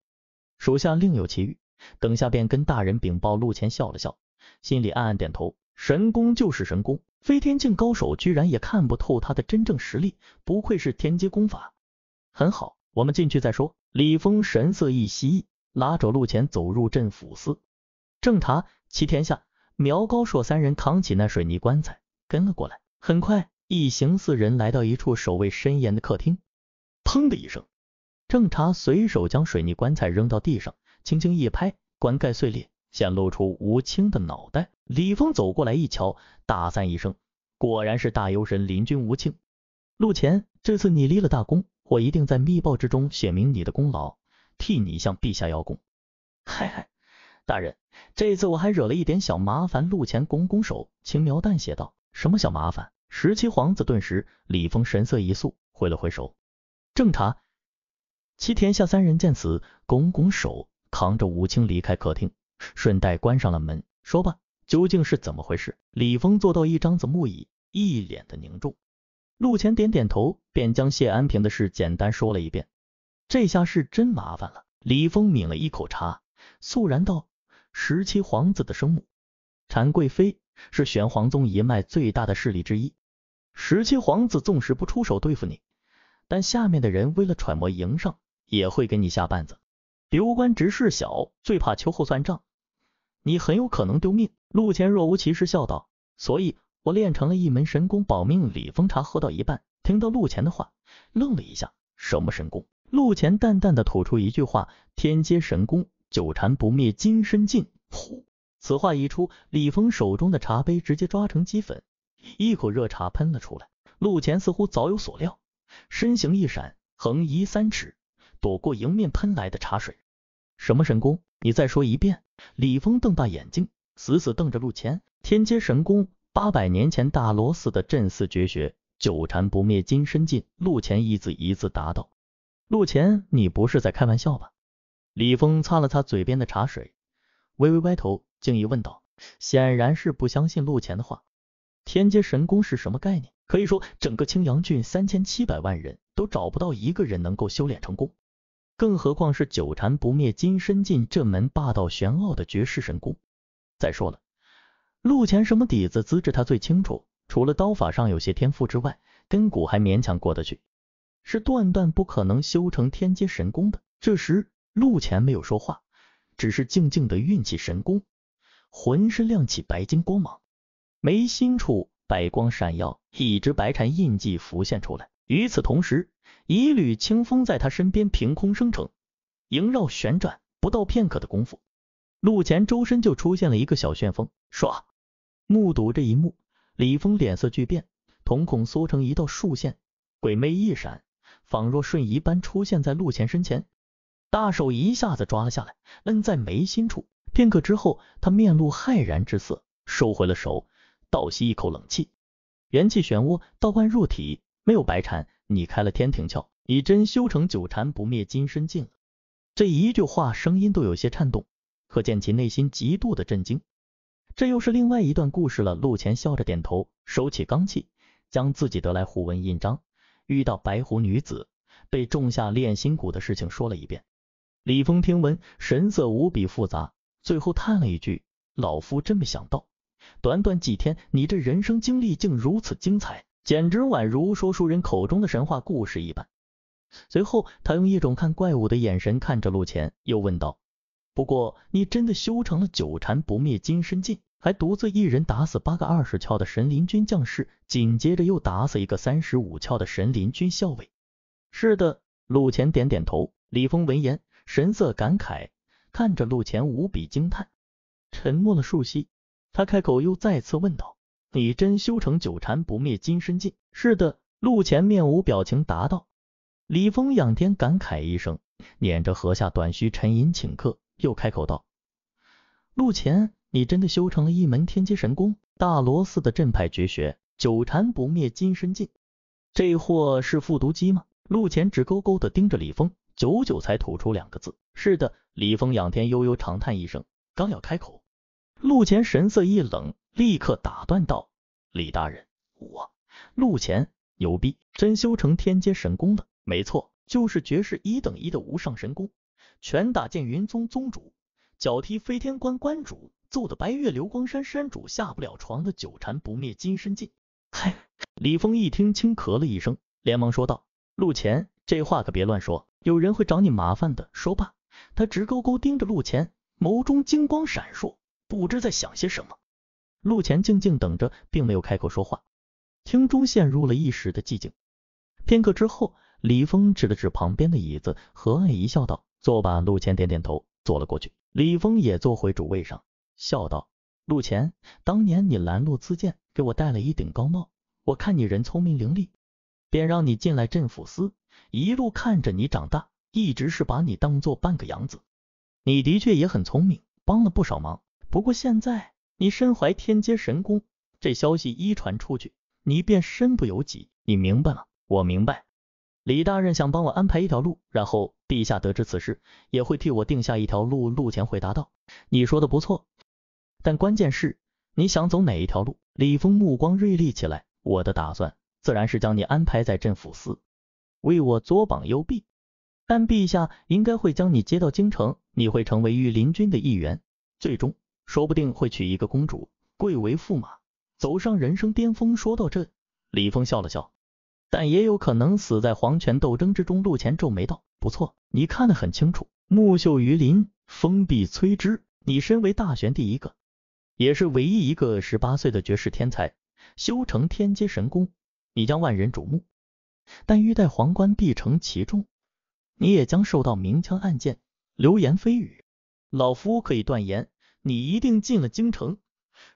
Speaker 1: 属下另有其遇，等下便跟大人禀报。陆前笑了笑，心里暗暗点头。神功就是神功，飞天境高手居然也看不透他的真正实力，不愧是天阶功法。很好，我们进去再说。李峰神色一袭，拉着陆前走入镇抚司。正茶，齐天下。苗高硕三人扛起那水泥棺材跟了过来。很快，一行四人来到一处守卫森严的客厅。砰的一声，郑查随手将水泥棺材扔到地上，轻轻一拍，棺盖碎裂，显露出吴清的脑袋。李峰走过来一瞧，大赞一声：“果然是大游神林君吴清。陆前，这次你立了大功，我一定在密报之中写明你的功劳，替你向陛下邀功。”嗨嗨。大人，这次我还惹了一点小麻烦。陆前拱拱手，轻描淡写道：“什么小麻烦？”十七皇子顿时，李峰神色一肃，挥了挥手：“正茶。”齐天下三人见此，拱拱手，扛着武清离开客厅，顺带关上了门。说吧，究竟是怎么回事？李峰坐到一张子木椅，一脸的凝重。陆前点点头，便将谢安平的事简单说了一遍。这下是真麻烦了。李峰抿了一口茶，肃然道：“十七皇子的生母禅贵妃是玄黄宗一脉最大的势力之一。十七皇子纵使不出手对付你，但下面的人为了揣摩营上，也会给你下绊子。刘官职事小，最怕秋后算账，你很有可能丢命。”陆谦若无其事笑道：“所以我练成了一门神功保命。”李峰茶喝到一半，听到陆谦的话，愣了一下：“什么神功？”陆前淡淡的吐出一句话：“天阶神功，久缠不灭金身劲。”呼，此话一出，李峰手中的茶杯直接抓成齑粉，一口热茶喷了出来。陆前似乎早有所料，身形一闪，横移三尺，躲过迎面喷来的茶水。什么神功？你再说一遍。李峰瞪大眼睛，死死瞪着陆前。天阶神功，八百年前大罗寺的镇寺绝学，久缠不灭金身劲。陆前一字一字答道。陆前，你不是在开玩笑吧？李峰擦了擦嘴边的茶水，微微歪头，静疑问道，显然是不相信陆前的话。天阶神功是什么概念？可以说整个青阳郡三千七百万人都找不到一个人能够修炼成功，更何况是九禅不灭金身劲这门霸道玄奥的绝世神功。再说了，陆前什么底子资质他最清楚，除了刀法上有些天赋之外，根骨还勉强过得去。是断断不可能修成天阶神功的。这时，陆前没有说话，只是静静的运起神功，浑身亮起白金光芒，眉心处白光闪耀，一只白蝉印记浮现出来。与此同时，一缕清风在他身边凭空生成，萦绕旋转，不到片刻的功夫，陆前周身就出现了一个小旋风。唰！目睹这一幕，李峰脸色巨变，瞳孔缩成一道竖线，鬼魅一闪。仿若瞬移般出现在陆前身前，大手一下子抓了下来，摁在眉心处。片刻之后，他面露骇然之色，收回了手，倒吸一口冷气，元气漩涡，道观入体。没有白禅，你开了天庭窍，你真修成九禅不灭金身境了。这一句话，声音都有些颤动，可见其内心极度的震惊。这又是另外一段故事了。陆前笑着点头，收起罡气，将自己得来虎纹印章。遇到白狐女子被种下炼心蛊的事情说了一遍。李峰听闻，神色无比复杂，最后叹了一句：“老夫真没想到，短短几天，你这人生经历竟如此精彩，简直宛如说书人口中的神话故事一般。”随后，他用一种看怪物的眼神看着陆前，又问道：“不过，你真的修成了九禅不灭金身境？”还独自一人打死八个二十窍的神灵军将士，紧接着又打死一个三十五窍的神灵军校尉。是的，陆前点点头。李峰闻言，神色感慨，看着陆前无比惊叹。沉默了数息，他开口又再次问道：“你真修成九禅不灭金身境？”是的，陆前面无表情答道。李峰仰天感慨一声，捻着颌下短须沉吟顷刻，又开口道：“陆前。”你真的修成了一门天阶神功，大罗寺的镇派绝学九禅不灭金身境，这货是复读机吗？陆前直勾勾的盯着李峰，久久才吐出两个字：是的。李峰仰天悠悠长叹一声，刚要开口，陆前神色一冷，立刻打断道：“李大人，我陆前牛逼，真修成天阶神功了。没错，就是绝世一等一的无上神功，拳打剑云宗宗主，脚踢飞天关关主。”揍的白月流光山山主下不了床的九禅不灭金身劲。嗨！李峰一听，轻咳了一声，连忙说道：“陆前，这话可别乱说，有人会找你麻烦的。”说罢，他直勾勾盯着陆前，眸中金光闪烁，不知在想些什么。陆前静静等着，并没有开口说话，厅中陷入了一时的寂静。片刻之后，李峰指了指旁边的椅子，和蔼一笑，道：“坐吧。”陆谦点点头，坐了过去。李峰也坐回主位上。笑道：“陆前，当年你拦路自荐，给我戴了一顶高帽。我看你人聪明伶俐，便让你进来镇抚司，一路看着你长大，一直是把你当做半个养子。你的确也很聪明，帮了不少忙。不过现在你身怀天阶神功，这消息一传出去，你便身不由己。你明白了？
Speaker 2: 我明白。
Speaker 1: 李大人想帮我安排一条路，然后陛下得知此事，也会替我定下一条路。陆前回答道：“你说的不错，但关键是你想走哪一条路？”李峰目光锐利起来：“我的打算自然是将你安排在镇抚司，为我左膀右臂。但陛下应该会将你接到京城，你会成为御林军的一员，最终说不定会娶一个公主，贵为驸马，走上人生巅峰。”说到这，李峰笑了笑。但也有可能死在皇权斗争之中。陆前皱眉道：“不错，你看得很清楚。木秀于林，风必摧之。你身为大玄第一个，也是唯一一个十八岁的绝世天才，修成天阶神功，你将万人瞩目。但欲戴皇冠，必承其重，你也将受到明枪暗箭、流言蜚语。老夫可以断言，你一定进了京城，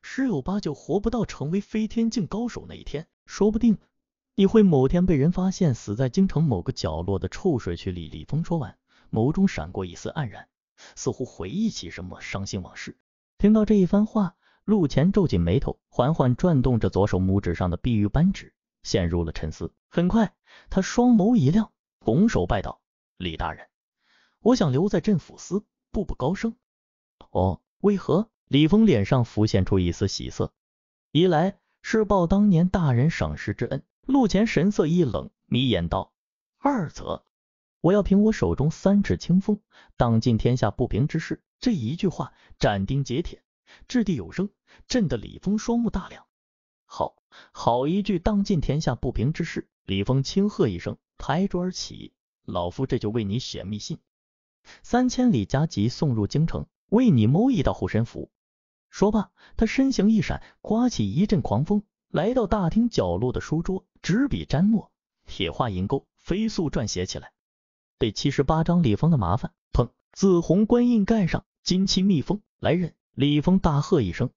Speaker 1: 十有八九活不到成为飞天境高手那一天，说不定。”你会某天被人发现死在京城某个角落的臭水渠里。李峰说完，眸中闪过一丝黯然，似乎回忆起什么伤心往事。听到这一番话，陆前皱紧眉头，缓缓转动着左手拇指上的碧玉扳指，陷入了沉思。很快，他双眸一亮，拱手拜道：“李大人，我想留在镇抚司，步步高升。”哦，为何？李峰脸上浮现出一丝喜色。一来是报当年大人赏识之恩。陆前神色一冷，眯眼道：“二则，我要凭我手中三尺清风，荡尽天下不平之事。”这一句话斩钉截铁，掷地有声，震得李峰双目大亮。好好一句荡尽天下不平之事！李峰轻喝一声，抬桌而起：“老夫这就为你写密信，三千里加急送入京城，为你谋一道护身符。”说罢，他身形一闪，刮起一阵狂风。来到大厅角落的书桌，执笔沾墨，铁画银钩，飞速撰写起来。第七十八章李峰的麻烦。砰！紫红官印盖上，金漆密封。来人！李峰大喝一声。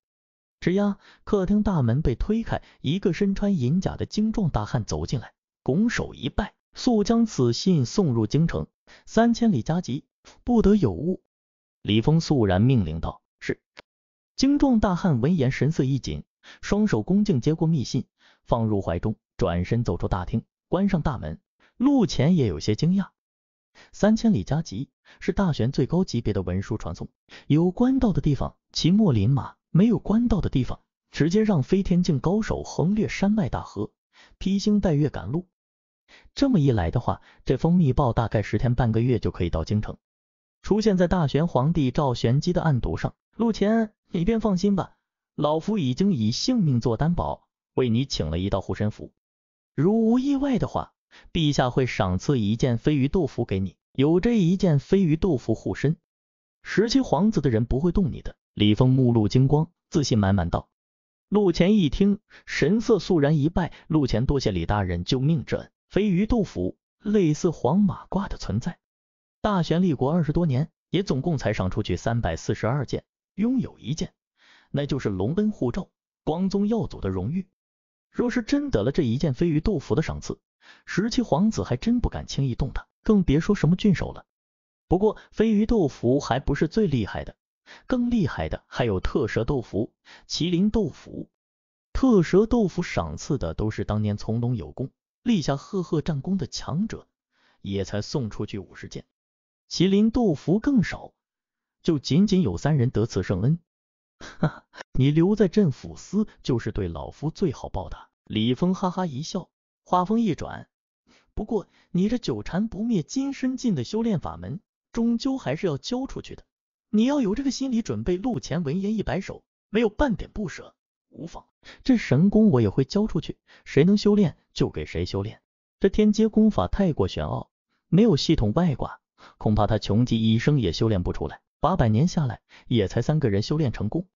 Speaker 1: 吱呀！客厅大门被推开，一个身穿银甲的精壮大汉走进来，拱手一拜，速将此信送入京城，三千里加急，不得有误。李峰肃然命令道：“是。”精壮大汉闻言，神色一紧。双手恭敬接过密信，放入怀中，转身走出大厅，关上大门。陆前也有些惊讶，三千里加急是大玄最高级别的文书传送，有官道的地方骑墨临马，没有官道的地方直接让飞天境高手横越山脉大河，披星戴月赶路。这么一来的话，这封密报大概十天半个月就可以到京城，出现在大玄皇帝赵玄机的案牍上。陆谦，你便放心吧。老夫已经以性命做担保，为你请了一道护身符。如无意外的话，陛下会赏赐一件飞鱼斗符给你。有这一件飞鱼斗符护身，十七皇子的人不会动你的。李峰目露金光，自信满满道。陆谦一听，神色肃然一拜。陆谦多谢李大人救命之恩。飞鱼斗符类似黄马褂的存在，大玄立国二十多年，也总共才赏出去三百四十二件，拥有一件。那就是龙恩护照，光宗耀祖的荣誉。若是真得了这一件飞鱼斗符的赏赐，十七皇子还真不敢轻易动他，更别说什么郡守了。不过飞鱼斗符还不是最厉害的，更厉害的还有特蛇斗符、麒麟斗符。特蛇斗符赏赐的都是当年从龙有功、立下赫赫战功的强者，也才送出去五十件。麒麟斗符更少，就仅仅有三人得此圣恩。哈哈，你留在镇抚司就是对老夫最好报答。李峰哈哈一笑，话锋一转，不过你这九禅不灭金身境的修炼法门，终究还是要交出去的。你要有这个心理准备。陆前闻言一摆手，没有半点不舍。无妨，这神功我也会交出去，谁能修炼就给谁修炼。这天阶功法太过玄奥，没有系统外挂，恐怕他穷极一生也修炼不出来。八百年下来，也才三个人修炼成功，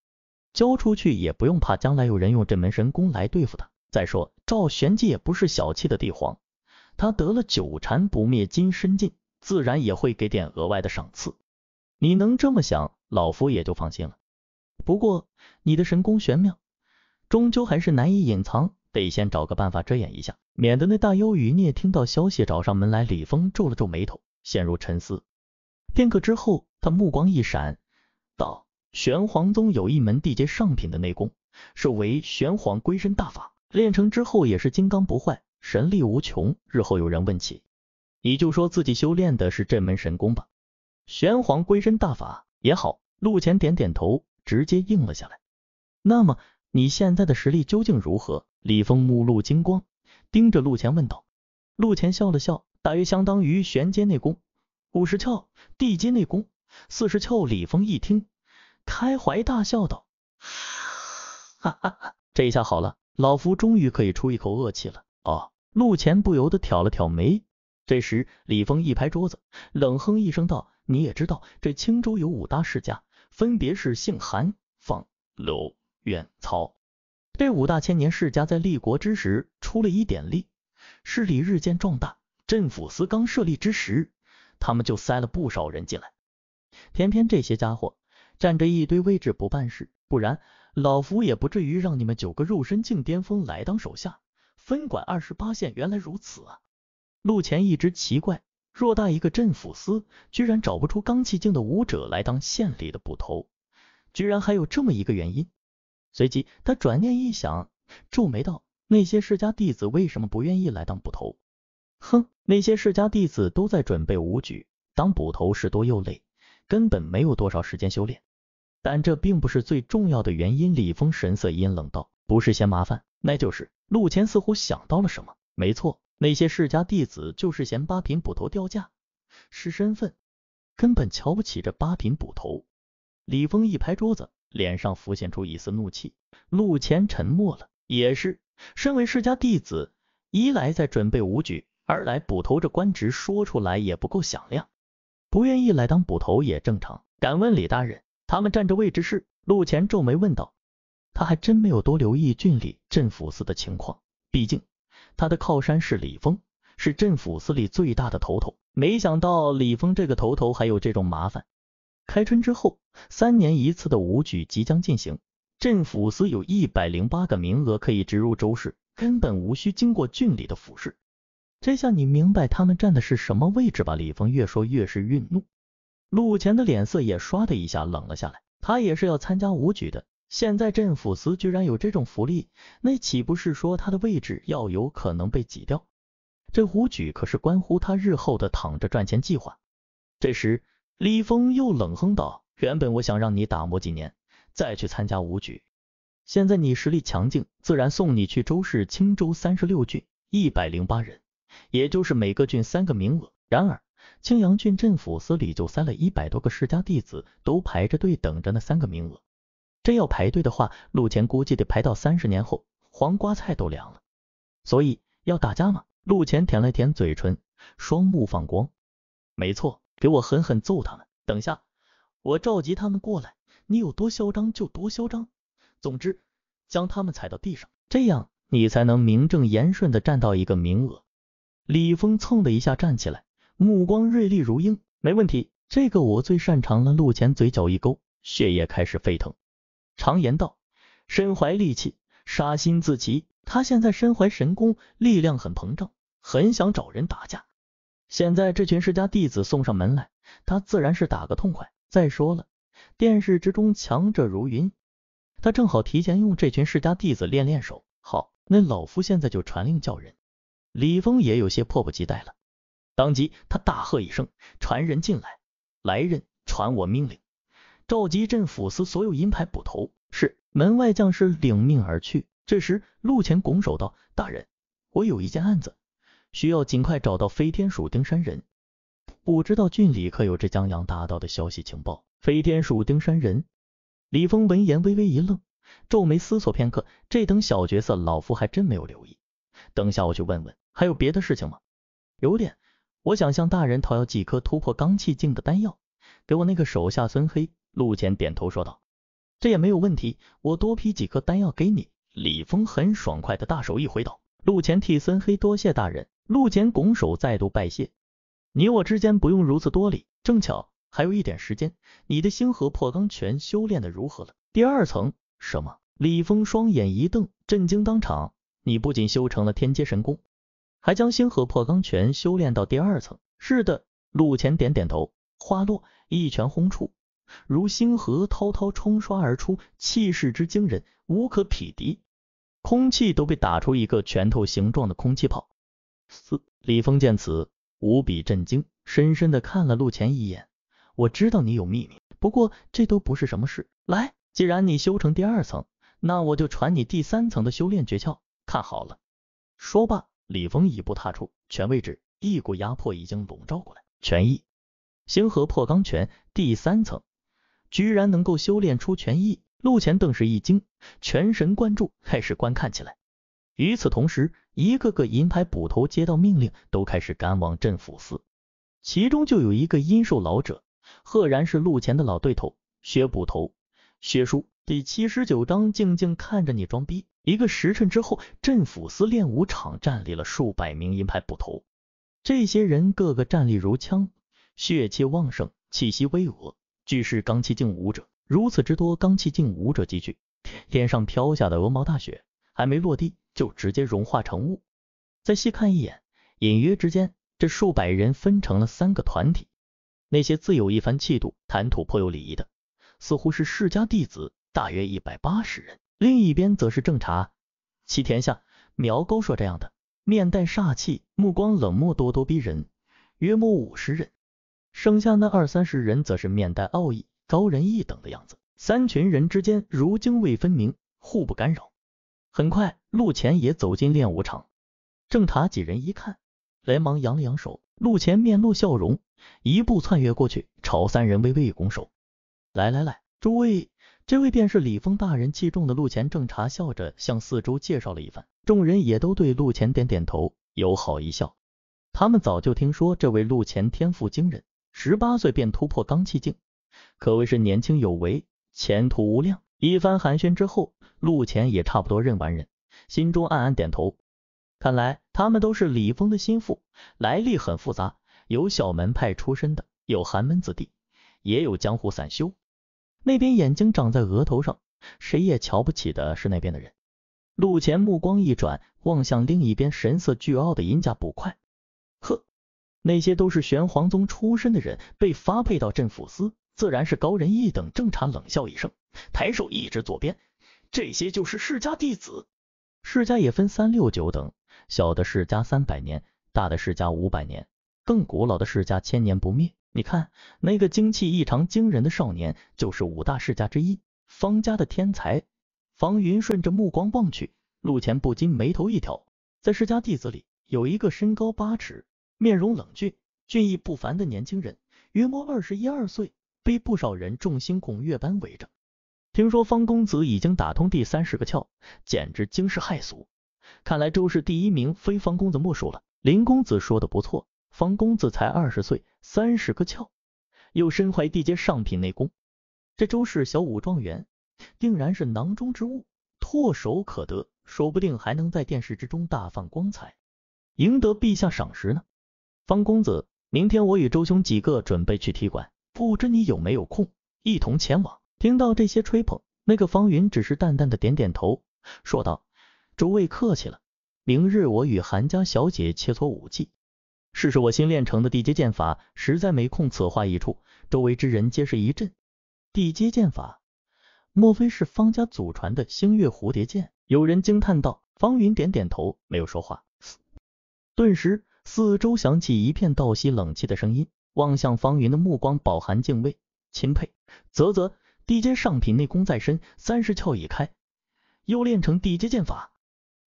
Speaker 1: 交出去也不用怕将来有人用这门神功来对付他。再说赵玄机也不是小气的帝皇，他得了九禅不灭金身劲，自然也会给点额外的赏赐。你能这么想，老夫也就放心了。不过你的神功玄妙，终究还是难以隐藏，得先找个办法遮掩一下，免得那大妖余孽听到消息找上门来。李峰皱了皱眉头，陷入沉思。片刻之后，他目光一闪，道：“玄黄宗有一门地阶上品的内功，是为玄黄龟身大法，练成之后也是金刚不坏，神力无穷。日后有人问起，你就说自己修炼的是这门神功吧。玄黄龟身大法也好。陆前点点头，直接应了下来。那么你现在的实力究竟如何？李峰目露金光，盯着陆前问道。陆前笑了笑，大约相当于玄阶内功五十窍，地阶内功四十窍。李峰一听，开怀大笑道：“哈哈哈，这下好了，老夫终于可以出一口恶气了。”哦，陆前不由得挑了挑眉。这时，李峰一拍桌子，冷哼一声道：“你也知道，这青州有五大世家。”分别是姓韩、方、刘、远、曹这五大千年世家，在立国之时出了一点力，势力日渐壮大。镇抚司刚设立之时，他们就塞了不少人进来。偏偏这些家伙占着一堆位置不办事，不然老夫也不至于让你们九个肉身境巅峰来当手下，分管二十八县。原来如此啊！陆前一直奇怪。偌大一个镇抚司，居然找不出罡气境的武者来当县里的捕头，居然还有这么一个原因。随即他转念一想，皱眉道：“那些世家弟子为什么不愿意来当捕头？”哼，那些世家弟子都在准备武举，当捕头是多又累，根本没有多少时间修炼。但这并不是最重要的原因。李峰神色阴冷道：“不是嫌麻烦，那就是……”陆谦似乎想到了什么，没错。那些世家弟子就是嫌八品捕头掉价，失身份，根本瞧不起这八品捕头。李峰一拍桌子，脸上浮现出一丝怒气。陆谦沉默了，也是，身为世家弟子，一来在准备武举，二来捕头这官职说出来也不够响亮，不愿意来当捕头也正常。敢问李大人，他们占着位置是？陆谦皱眉问道。他还真没有多留意郡里镇抚司的情况，毕竟。他的靠山是李峰，是镇抚司里最大的头头。没想到李峰这个头头还有这种麻烦。开春之后，三年一次的武举即将进行，镇抚司有一百零八个名额可以直入州市，根本无需经过郡里的府试。这下你明白他们站的是什么位置吧？李峰越说越是愠怒，陆前的脸色也唰的一下冷了下来。他也是要参加武举的。现在镇抚司居然有这种福利，那岂不是说他的位置要有可能被挤掉？这武举可是关乎他日后的躺着赚钱计划。这时，李峰又冷哼道：“原本我想让你打磨几年，再去参加武举。现在你实力强劲，自然送你去周氏青州三十六郡，一百零八人，也就是每个郡三个名额。然而，青阳郡镇抚司里就塞了一百多个世家弟子，都排着队等着那三个名额。”真要排队的话，陆前估计得排到三十年后，黄瓜菜都凉了。所以要打架吗？陆前舔了舔嘴唇，双目放光。没错，给我狠狠揍他们！等下我召集他们过来，你有多嚣张就多嚣张。总之，将他们踩到地上，这样你才能名正言顺的占到一个名额。李峰蹭的一下站起来，目光锐利如鹰。没问题，这个我最擅长了。陆前嘴角一勾，血液开始沸腾。常言道，身怀利器，杀心自齐。他现在身怀神功，力量很膨胀，很想找人打架。现在这群世家弟子送上门来，他自然是打个痛快。再说了，殿试之中强者如云，他正好提前用这群世家弟子练练手。好，那老夫现在就传令叫人。李峰也有些迫不及待了，当即他大喝一声：“传人进来！来人，传我命令。”召集镇抚司所有银牌捕头，是门外将士领命而去。这时，陆前拱手道：“大人，我有一件案子，需要尽快找到飞天蜀丁山人。不知道郡里可有这江洋大盗的消息情报？”飞天蜀丁山人，李峰闻言微微一愣，皱眉思索片刻。这等小角色，老夫还真没有留意。等下我去问问。还有别的事情吗？有点，我想向大人讨要几颗突破罡气境的丹药，给我那个手下孙黑。陆前点头说道：“这也没有问题，我多批几颗丹药给你。”李峰很爽快的大手一挥道：“陆前替孙黑多谢大人。”陆前拱手再度拜谢：“你我之间不用如此多礼。正巧还有一点时间，你的星河破罡拳修炼的如何了？第二层？什么？”李峰双眼一瞪，震惊当场：“你不仅修成了天阶神功，还将星河破罡拳修炼到第二层？”是的。陆前点点头，花落一拳轰出。如星河滔滔冲刷而出，气势之惊人，无可匹敌。空气都被打出一个拳头形状的空气泡。四李峰见此，无比震惊，深深的看了陆前一眼。我知道你有秘密，不过这都不是什么事。来，既然你修成第二层，那我就传你第三层的修炼诀窍，看好了。说罢，李峰一步踏出拳位置，一股压迫已经笼罩过来。拳意，星河破钢拳第三层，居然能够修炼出拳意。陆前顿时一惊，全神贯注，开始观看起来。与此同时，一个个银牌捕头接到命令，都开始赶往镇抚司。其中就有一个阴寿老者，赫然是陆前的老对头薛捕头。薛叔，第七十九章，静静看着你装逼。一个时辰之后，镇抚司练武场站立了数百名银牌捕头，这些人个个战力如枪，血气旺盛，气息巍峨，俱是罡气境武者。如此之多罡气境武者集聚，天上飘下的鹅毛大雪还没落地，就直接融化成雾。再细看一眼，隐约之间，这数百人分成了三个团体。那些自有一番气度、谈吐颇有礼仪的，似乎是世家弟子，大约一百八十人；另一边则是正茶、齐田下、苗高硕这样的，面带煞气，目光冷漠、咄咄逼人，约莫五十人。剩下那二三十人，则是面带傲意。高人一等的样子，三群人之间如泾渭分明，互不干扰。很快，陆前也走进练武场。正茶几人一看，连忙扬了扬手。陆前面露笑容，一步窜跃过去，朝三人微微一拱手：“来来来，诸位，这位便是李峰大人器重的陆前。”正茶笑着向四周介绍了一番，众人也都对陆前点点头，友好一笑。他们早就听说这位陆前天赋惊人，十八岁便突破罡气境。可谓是年轻有为，前途无量。一番寒暄之后，陆前也差不多认完人，心中暗暗点头。看来他们都是李峰的心腹，来历很复杂，有小门派出身的，有寒门子弟，也有江湖散修。那边眼睛长在额头上，谁也瞧不起的是那边的人。陆前目光一转，望向另一边神色倨傲的银甲捕快。呵，那些都是玄黄宗出身的人，被发配到镇抚司。自然是高人一等。正茶冷笑一声，抬手一指左边，这些就是世家弟子。世家也分三六九等，小的世家三百年，大的世家五百年，更古老的世家千年不灭。你看那个精气异常惊人的少年，就是五大世家之一，方家的天才。方云顺着目光望去，陆前不禁眉头一挑。在世家弟子里，有一个身高八尺，面容冷峻、俊逸不凡的年轻人，约莫二十一二岁。被不少人众星拱月般围着。听说方公子已经打通第三十个窍，简直惊世骇俗。看来周氏第一名非方公子莫属了。林公子说的不错，方公子才二十岁，三十个窍，又身怀地阶上品内功，这周氏小武状元定然是囊中之物，唾手可得，说不定还能在殿试之中大放光彩，赢得陛下赏识呢。方公子，明天我与周兄几个准备去踢馆。不知你有没有空一同前往？听到这些吹捧，那个方云只是淡淡的点点头，说道：“诸位客气了，明日我与韩家小姐切磋武技，试试我新练成的地阶剑法，实在没空。”此话一出，周围之人皆是一震。地阶剑法，莫非是方家祖传的星月蝴蝶剑？有人惊叹道。方云点点头，没有说话。顿时，四周响起一片倒吸冷气的声音。望向方云的目光饱含敬畏、钦佩。啧啧，地阶上品内功在身，三十窍已开，又练成地阶剑法，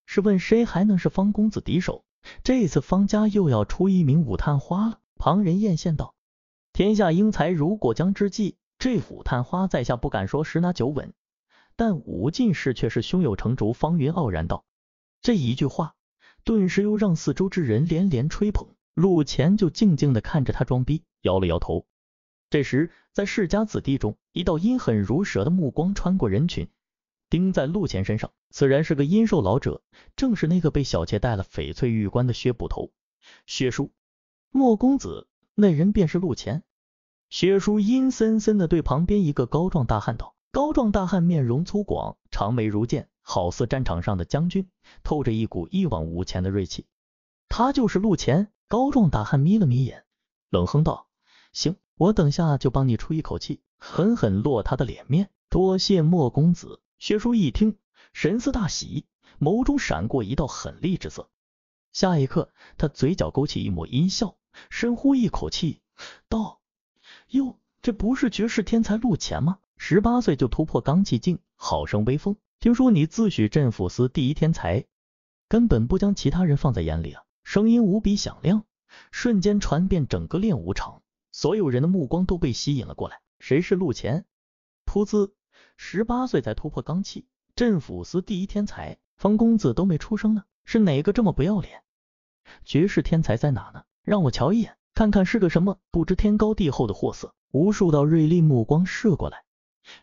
Speaker 1: 试问谁还能是方公子敌手？这次方家又要出一名武探花了。旁人艳羡道：“天下英才如果将之际，这武探花在下不敢说十拿九稳，但武进士却是胸有成竹。”方云傲然道。这一句话，顿时又让四周之人连连吹捧。陆前就静静的看着他装逼，摇了摇头。这时，在世家子弟中，一道阴狠如蛇的目光穿过人群，盯在陆前身上。此人是个阴寿老者，正是那个被小妾戴了翡翠玉冠的薛捕头。薛叔，莫公子，那人便是陆前。薛叔阴森森的对旁边一个高壮大汉道。高壮大汉面容粗犷，长眉如剑，好似战场上的将军，透着一股一往无前的锐气。他就是陆前。高壮大汉眯了眯眼，冷哼道：“行，我等下就帮你出一口气。”狠狠落他的脸面。多谢莫公子。薛叔一听，神色大喜，眸中闪过一道狠厉之色。下一刻，他嘴角勾起一抹阴笑，深呼一口气，道：“哟，这不是绝世天才陆潜吗？十八岁就突破罡气境，好生威风。听说你自诩镇府司第一天才，根本不将其他人放在眼里啊！”声音无比响亮，瞬间传遍整个练武场，所有人的目光都被吸引了过来。谁是陆潜？噗呲。十八岁才突破罡气，镇府司第一天才，方公子都没出生呢，是哪个这么不要脸？绝世天才在哪呢？让我瞧一眼，看看是个什么不知天高地厚的货色。无数道锐利目光射过来，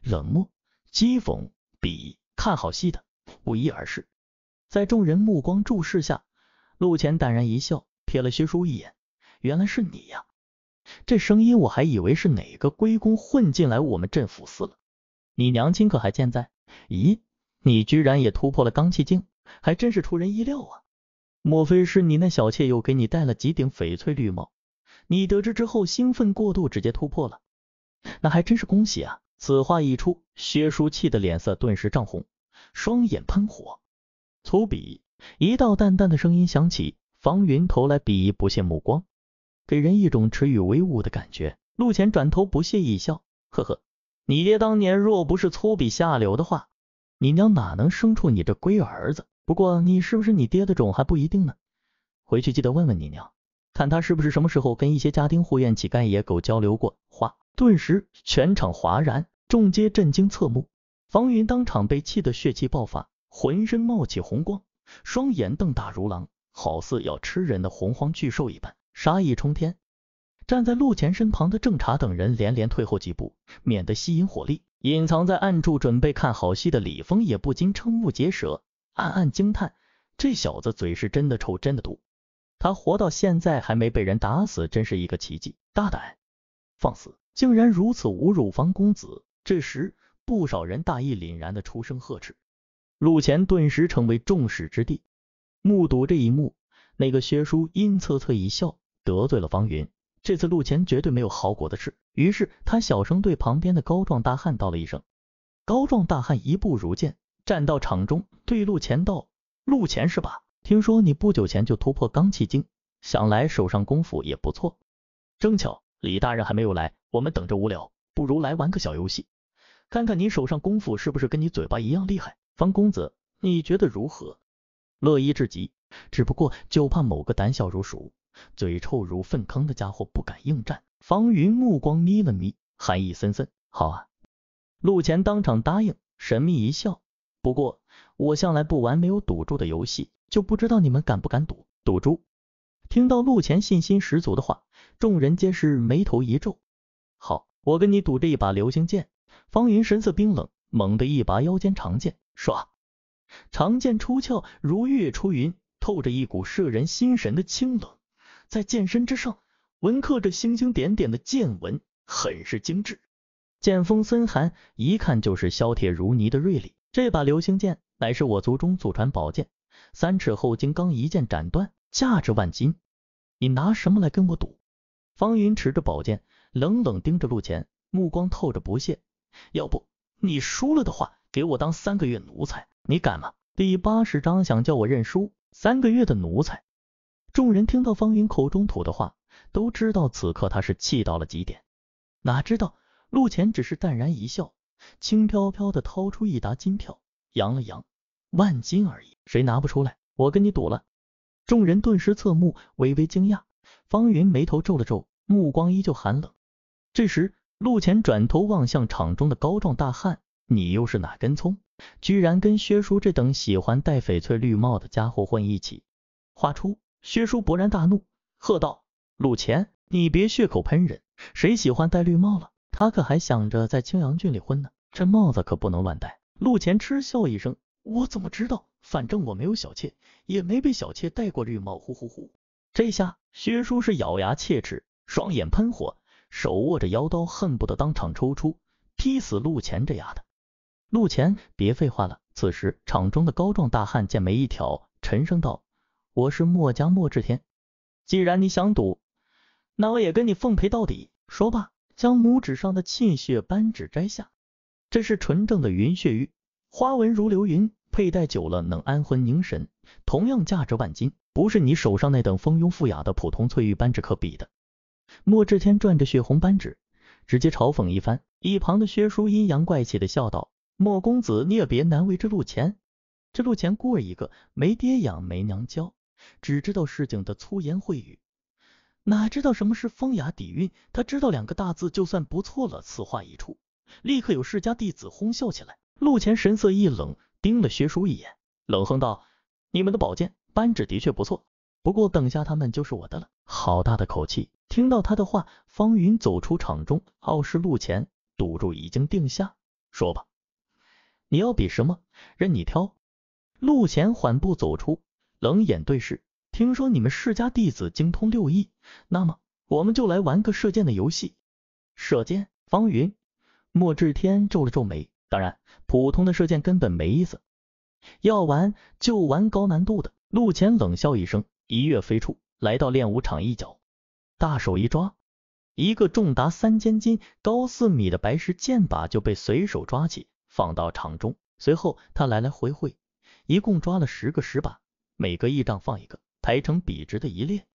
Speaker 1: 冷漠、讥讽、鄙夷，看好戏的不一而视。在众人目光注视下，陆潜淡然一笑，瞥了薛叔一眼，原来是你呀！这声音我还以为是哪个龟公混进来我们镇府司了。你娘亲可还健在？咦，你居然也突破了罡气境，还真是出人意料啊！莫非是你那小妾又给你戴了几顶翡翠绿帽？你得知之后兴奋过度，直接突破了，那还真是恭喜啊！此话一出，薛书气的脸色顿时涨红，双眼喷火。粗鄙！一道淡淡的声音响起，方云投来鄙夷不屑目光，给人一种耻与威武的感觉。陆浅转头不屑一笑，呵呵。你爹当年若不是粗鄙下流的话，你娘哪能生出你这龟儿子？不过你是不是你爹的种还不一定呢。回去记得问问你娘，看他是不是什么时候跟一些家丁护院乞丐野狗交流过话。顿时全场哗然，众皆震惊侧目。方云当场被气得血气爆发，浑身冒起红光，双眼瞪大如狼，好似要吃人的洪荒巨兽一般，杀意冲天。站在陆前身旁的郑茶等人连连退后几步，免得吸引火力。隐藏在暗处准备看好戏的李峰也不禁瞠目结舌，暗暗惊叹：这小子嘴是真的臭，真的毒。他活到现在还没被人打死，真是一个奇迹。大胆放肆，竟然如此侮辱方公子！这时，不少人大义凛然的出声呵斥。陆前顿时成为众矢之的。目睹这一幕，那个薛叔阴恻恻一笑，得罪了方云。这次陆前绝对没有好果子吃，于是他小声对旁边的高壮大汉道了一声。高壮大汉一步如箭，站到场中，对陆前道：“陆前是吧？听说你不久前就突破罡气境，想来手上功夫也不错。正巧李大人还没有来，我们等着无聊，不如来玩个小游戏，看看你手上功夫是不是跟你嘴巴一样厉害。方公子，你觉得如何？”乐意至极，只不过就怕某个胆小如鼠。嘴臭如粪坑的家伙不敢应战。方云目光眯了眯，寒意森森。好啊，陆前当场答应，神秘一笑。不过我向来不玩没有赌注的游戏，就不知道你们敢不敢赌？赌注？听到陆前信心十足的话，众人皆是眉头一皱。好，我跟你赌这一把流星剑。方云神色冰冷，猛地一拔腰间长剑，唰，长剑出鞘，如月出云，透着一股摄人心神的清冷。在剑身之上纹刻着星星点点的剑纹，很是精致。剑锋森寒，一看就是削铁如泥的锐利。这把流星剑乃是我族中祖传宝剑，三尺厚金刚一剑斩断，价值万金。你拿什么来跟我赌？方云持着宝剑，冷冷盯着陆前，目光透着不屑。要不你输了的话，给我当三个月奴才，你敢吗？第八十章想叫我认输？三个月的奴才？众人听到方云口中吐的话，都知道此刻他是气到了极点。哪知道陆浅只是淡然一笑，轻飘飘的掏出一沓金票，扬了扬，万金而已，谁拿不出来？我跟你赌了。众人顿时侧目，微微惊讶。方云眉头皱了皱，目光依旧寒冷。这时，陆浅转头望向场中的高壮大汉：“你又是哪根葱？居然跟薛叔这等喜欢戴翡翠绿帽的家伙混一起？”话出。薛叔勃然大怒，喝道：“陆乾，你别血口喷人！谁喜欢戴绿帽了？他可还想着在青阳郡里混呢。这帽子可不能乱戴。”陆乾嗤笑一声：“我怎么知道？反正我没有小妾，也没被小妾戴过绿帽。”呼呼呼！这下薛叔是咬牙切齿，双眼喷火，手握着腰刀，恨不得当场抽出，劈死陆乾这丫的！陆乾，别废话了。此时场中的高壮大汉剑眉一挑，沉声道。我是墨家墨志天，既然你想赌，那我也跟你奉陪到底。说罢，将拇指上的沁血斑指摘下。这是纯正的云血玉，花纹如流云，佩戴久了能安魂凝神，同样价值万金，不是你手上那等风庸富雅的普通翠玉扳指可比的。莫志天转着血红扳指，直接嘲讽一番。一旁的薛叔阴阳怪气的笑道：“莫公子，你也别难为这陆钱，这陆钱孤儿一个，没爹养，没娘教，只知道市井的粗言秽语。”哪知道什么是风雅底蕴？他知道两个大字就算不错了。此话一出，立刻有世家弟子哄笑起来。陆前神色一冷，盯了薛叔一眼，冷哼道：“你们的宝剑扳指的确不错，不过等下他们就是我的了。”好大的口气！听到他的话，方云走出场中，傲视陆前，赌注已经定下。说吧，你要比什么？任你挑。陆前缓步走出，冷眼对视。听说你们世家弟子精通六艺，那么我们就来玩个射箭的游戏。射箭？方云、莫志天皱了皱眉。当然，普通的射箭根本没意思，要玩就玩高难度的。陆前冷笑一声，一跃飞出，来到练武场一角，大手一抓，一个重达三千斤、高四米的白石箭靶就被随手抓起，放到场中。随后他来来回回，一共抓了十个石靶，每个一丈放一个。排成笔直的一列，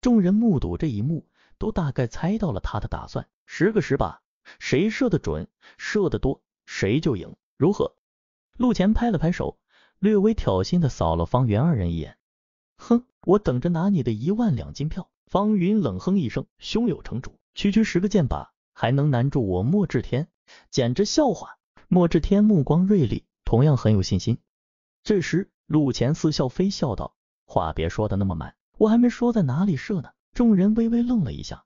Speaker 1: 众人目睹这一幕，都大概猜到了他的打算。十个十把，谁射得准，射得多，谁就赢。如何？陆前拍了拍手，略微挑衅的扫了方圆二人一眼。哼，我等着拿你的一万两金票。方云冷哼一声，胸有成竹，区区十个箭靶，还能难住我莫志天？简直笑话！莫志天目光锐利，同样很有信心。这时，陆前似笑非笑道。话别说的那么满，我还没说在哪里射呢。众人微微愣了一下，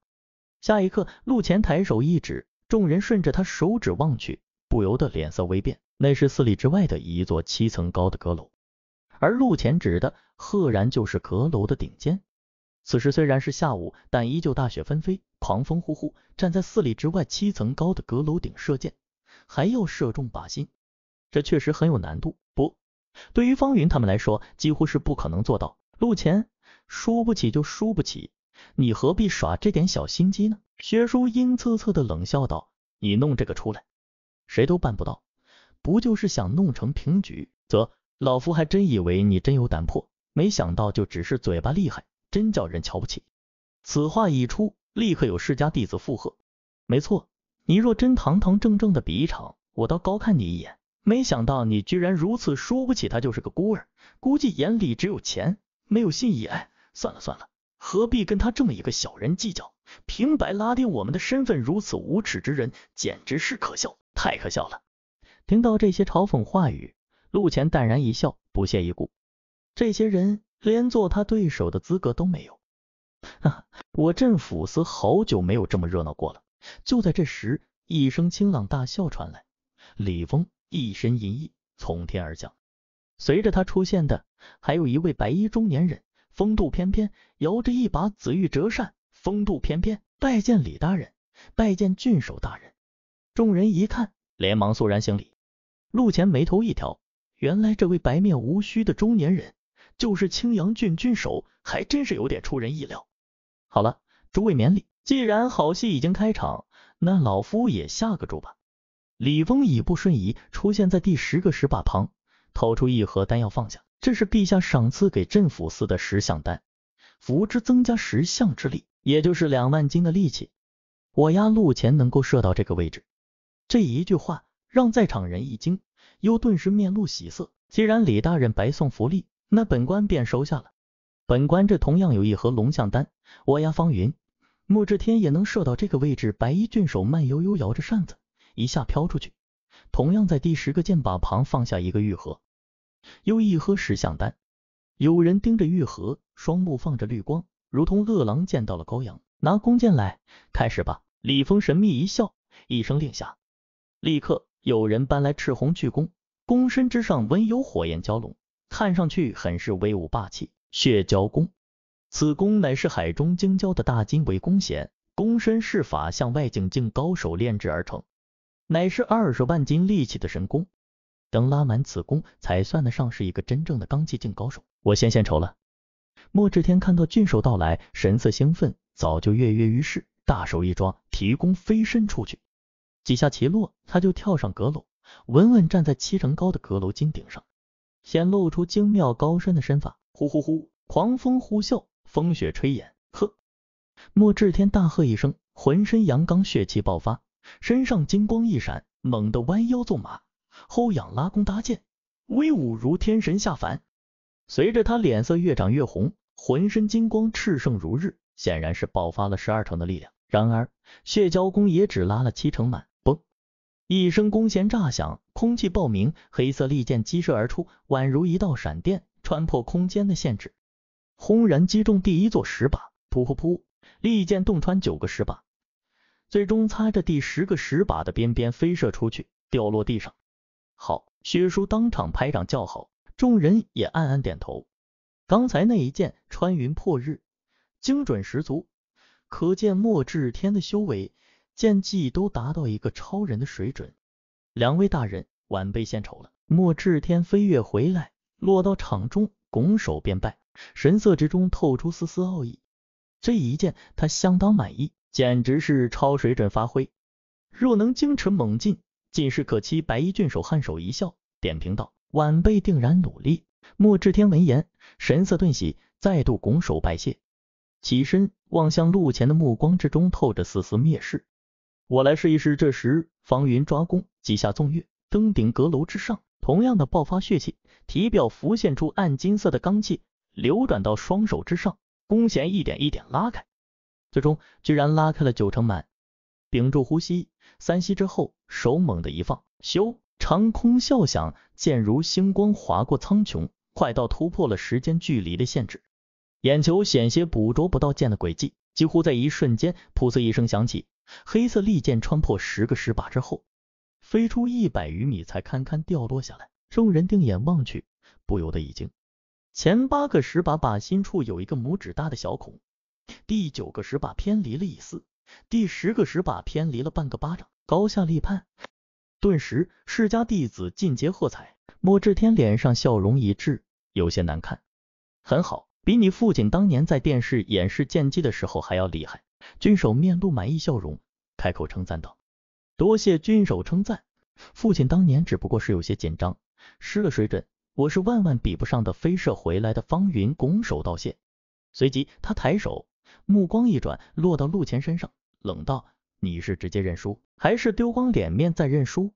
Speaker 1: 下一刻，陆前抬手一指，众人顺着他手指望去，不由得脸色微变。那是四里之外的一座七层高的阁楼，而陆前指的赫然就是阁楼的顶尖。此时虽然是下午，但依旧大雪纷飞，狂风呼呼。站在四里之外七层高的阁楼顶射箭，还要射中靶心，这确实很有难度。不。对于方云他们来说，几乎是不可能做到。陆前，输不起就输不起，你何必耍这点小心机呢？薛叔阴恻恻的冷笑道：“你弄这个出来，谁都办不到，不就是想弄成平局？则老夫还真以为你真有胆魄，没想到就只是嘴巴厉害，真叫人瞧不起。”此话一出，立刻有世家弟子附和：“没错，你若真堂堂正正的比一场，我倒高看你一眼。”没想到你居然如此输不起他就是个孤儿，估计眼里只有钱，没有信义。哎，算了算了，何必跟他这么一个小人计较？平白拉低我们的身份，如此无耻之人，简直是可笑，太可笑了！听到这些嘲讽话语，陆前淡然一笑，不屑一顾。这些人连做他对手的资格都没有。哈，我镇抚司好久没有这么热闹过了。就在这时，一声清朗大笑传来，李峰。一身银翼从天而降，随着他出现的还有一位白衣中年人，风度翩翩，摇着一把紫玉折扇，风度翩翩，拜见李大人，拜见郡守大人。众人一看，连忙肃然行礼。陆前眉头一挑，原来这位白面无须的中年人就是青阳郡郡守，还真是有点出人意料。好了，诸位免礼，既然好戏已经开场，那老夫也下个注吧。李峰一步瞬移，出现在第十个石把旁，掏出一盒丹药放下。这是陛下赏赐给镇抚司的石像丹，服之增加石像之力，也就是两万斤的力气。我压路前能够射到这个位置。这一句话让在场人一惊，又顿时面露喜色。既然李大人白送福利，那本官便收下了。本官这同样有一盒龙象丹，我压方云、莫志天也能射到这个位置。白衣郡守慢悠悠摇着扇子。一下飘出去，同样在第十个箭靶旁放下一个玉盒，又一盒石像丹。有人盯着玉盒，双目放着绿光，如同饿狼见到了羔羊。拿弓箭来，开始吧。李峰神秘一笑，一声令下，立刻有人搬来赤红巨弓，弓身之上纹有火焰蛟龙，看上去很是威武霸气。血蛟弓，此弓乃是海中精蛟的大金尾弓弦，弓身是法向外境境高手炼制而成。乃是二十万斤力气的神功，等拉满此功，才算得上是一个真正的罡气境高手。我先献丑了。莫志天看到郡守到来，神色兴奋，早就跃跃欲试，大手一抓，提弓飞身出去。几下齐落，他就跳上阁楼，稳稳站在七层高的阁楼金顶上，显露出精妙高深的身法。呼呼呼，狂风呼啸，风雪吹眼。呵！莫志天大喝一声，浑身阳刚血气爆发，身上金光一闪，猛地弯腰纵马，后仰拉弓搭箭，威武如天神下凡。随着他脸色越长越红，浑身金光炽盛如日，显然是爆发了十二成的力量。然而血蛟弓也只拉了七成满。嘣一声弓弦炸响，空气爆鸣，黑色利箭激射而出，宛如一道闪电，穿破空间的限制，轰然击中第一座石靶。噗噗噗，利箭洞穿九个石靶，最终擦着第十个石靶的边边飞射出去，掉落地上。好，薛叔当场拍掌叫好，众人也暗暗点头。刚才那一箭穿云破日，精准十足，可见莫志天的修为。剑技都达到一个超人的水准。两位大人，晚辈献丑了。莫志天飞跃回来，落到场中，拱手便拜，神色之中透出丝丝傲意。这一剑他相当满意，简直是超水准发挥。若能精持猛进，尽是可期。白衣郡守颔首一笑，点评道：“晚辈定然努力。”莫志天闻言，神色顿喜，再度拱手拜谢，起身望向陆前的目光之中透着丝丝蔑视。我来试一试。这时，方云抓弓，几下纵跃，登顶阁楼之上，同样的爆发血气，体表浮现出暗金色的罡气，流转到双手之上，弓弦一点一点拉开，最终居然拉开了九成满。屏住呼吸，三息之后，手猛地一放，咻，长空啸响，箭如星光划过苍穹，快到突破了时间距离的限制，眼球险些捕捉不到箭的轨迹，几乎在一瞬间，噗呲一声响起。黑色利剑穿破十个石靶之后，飞出一百余米，才堪堪掉落下来。众人定眼望去，不由得一惊。前八个石靶靶心处有一个拇指大的小孔，第九个石靶偏离了一丝，第十个石靶偏离了半个巴掌，高下立判。顿时，世家弟子尽皆喝彩。莫志天脸上笑容一滞，有些难看。很好，比你父亲当年在电视演示剑技的时候还要厉害。军守面露满意笑容，开口称赞道：“多谢军守称赞，父亲当年只不过是有些紧张，失了水准，我是万万比不上的。”飞射回来的方云拱手道谢，随即他抬手，目光一转，落到陆谦身上，冷道：“你是直接认输，还是丢光脸面再认输？”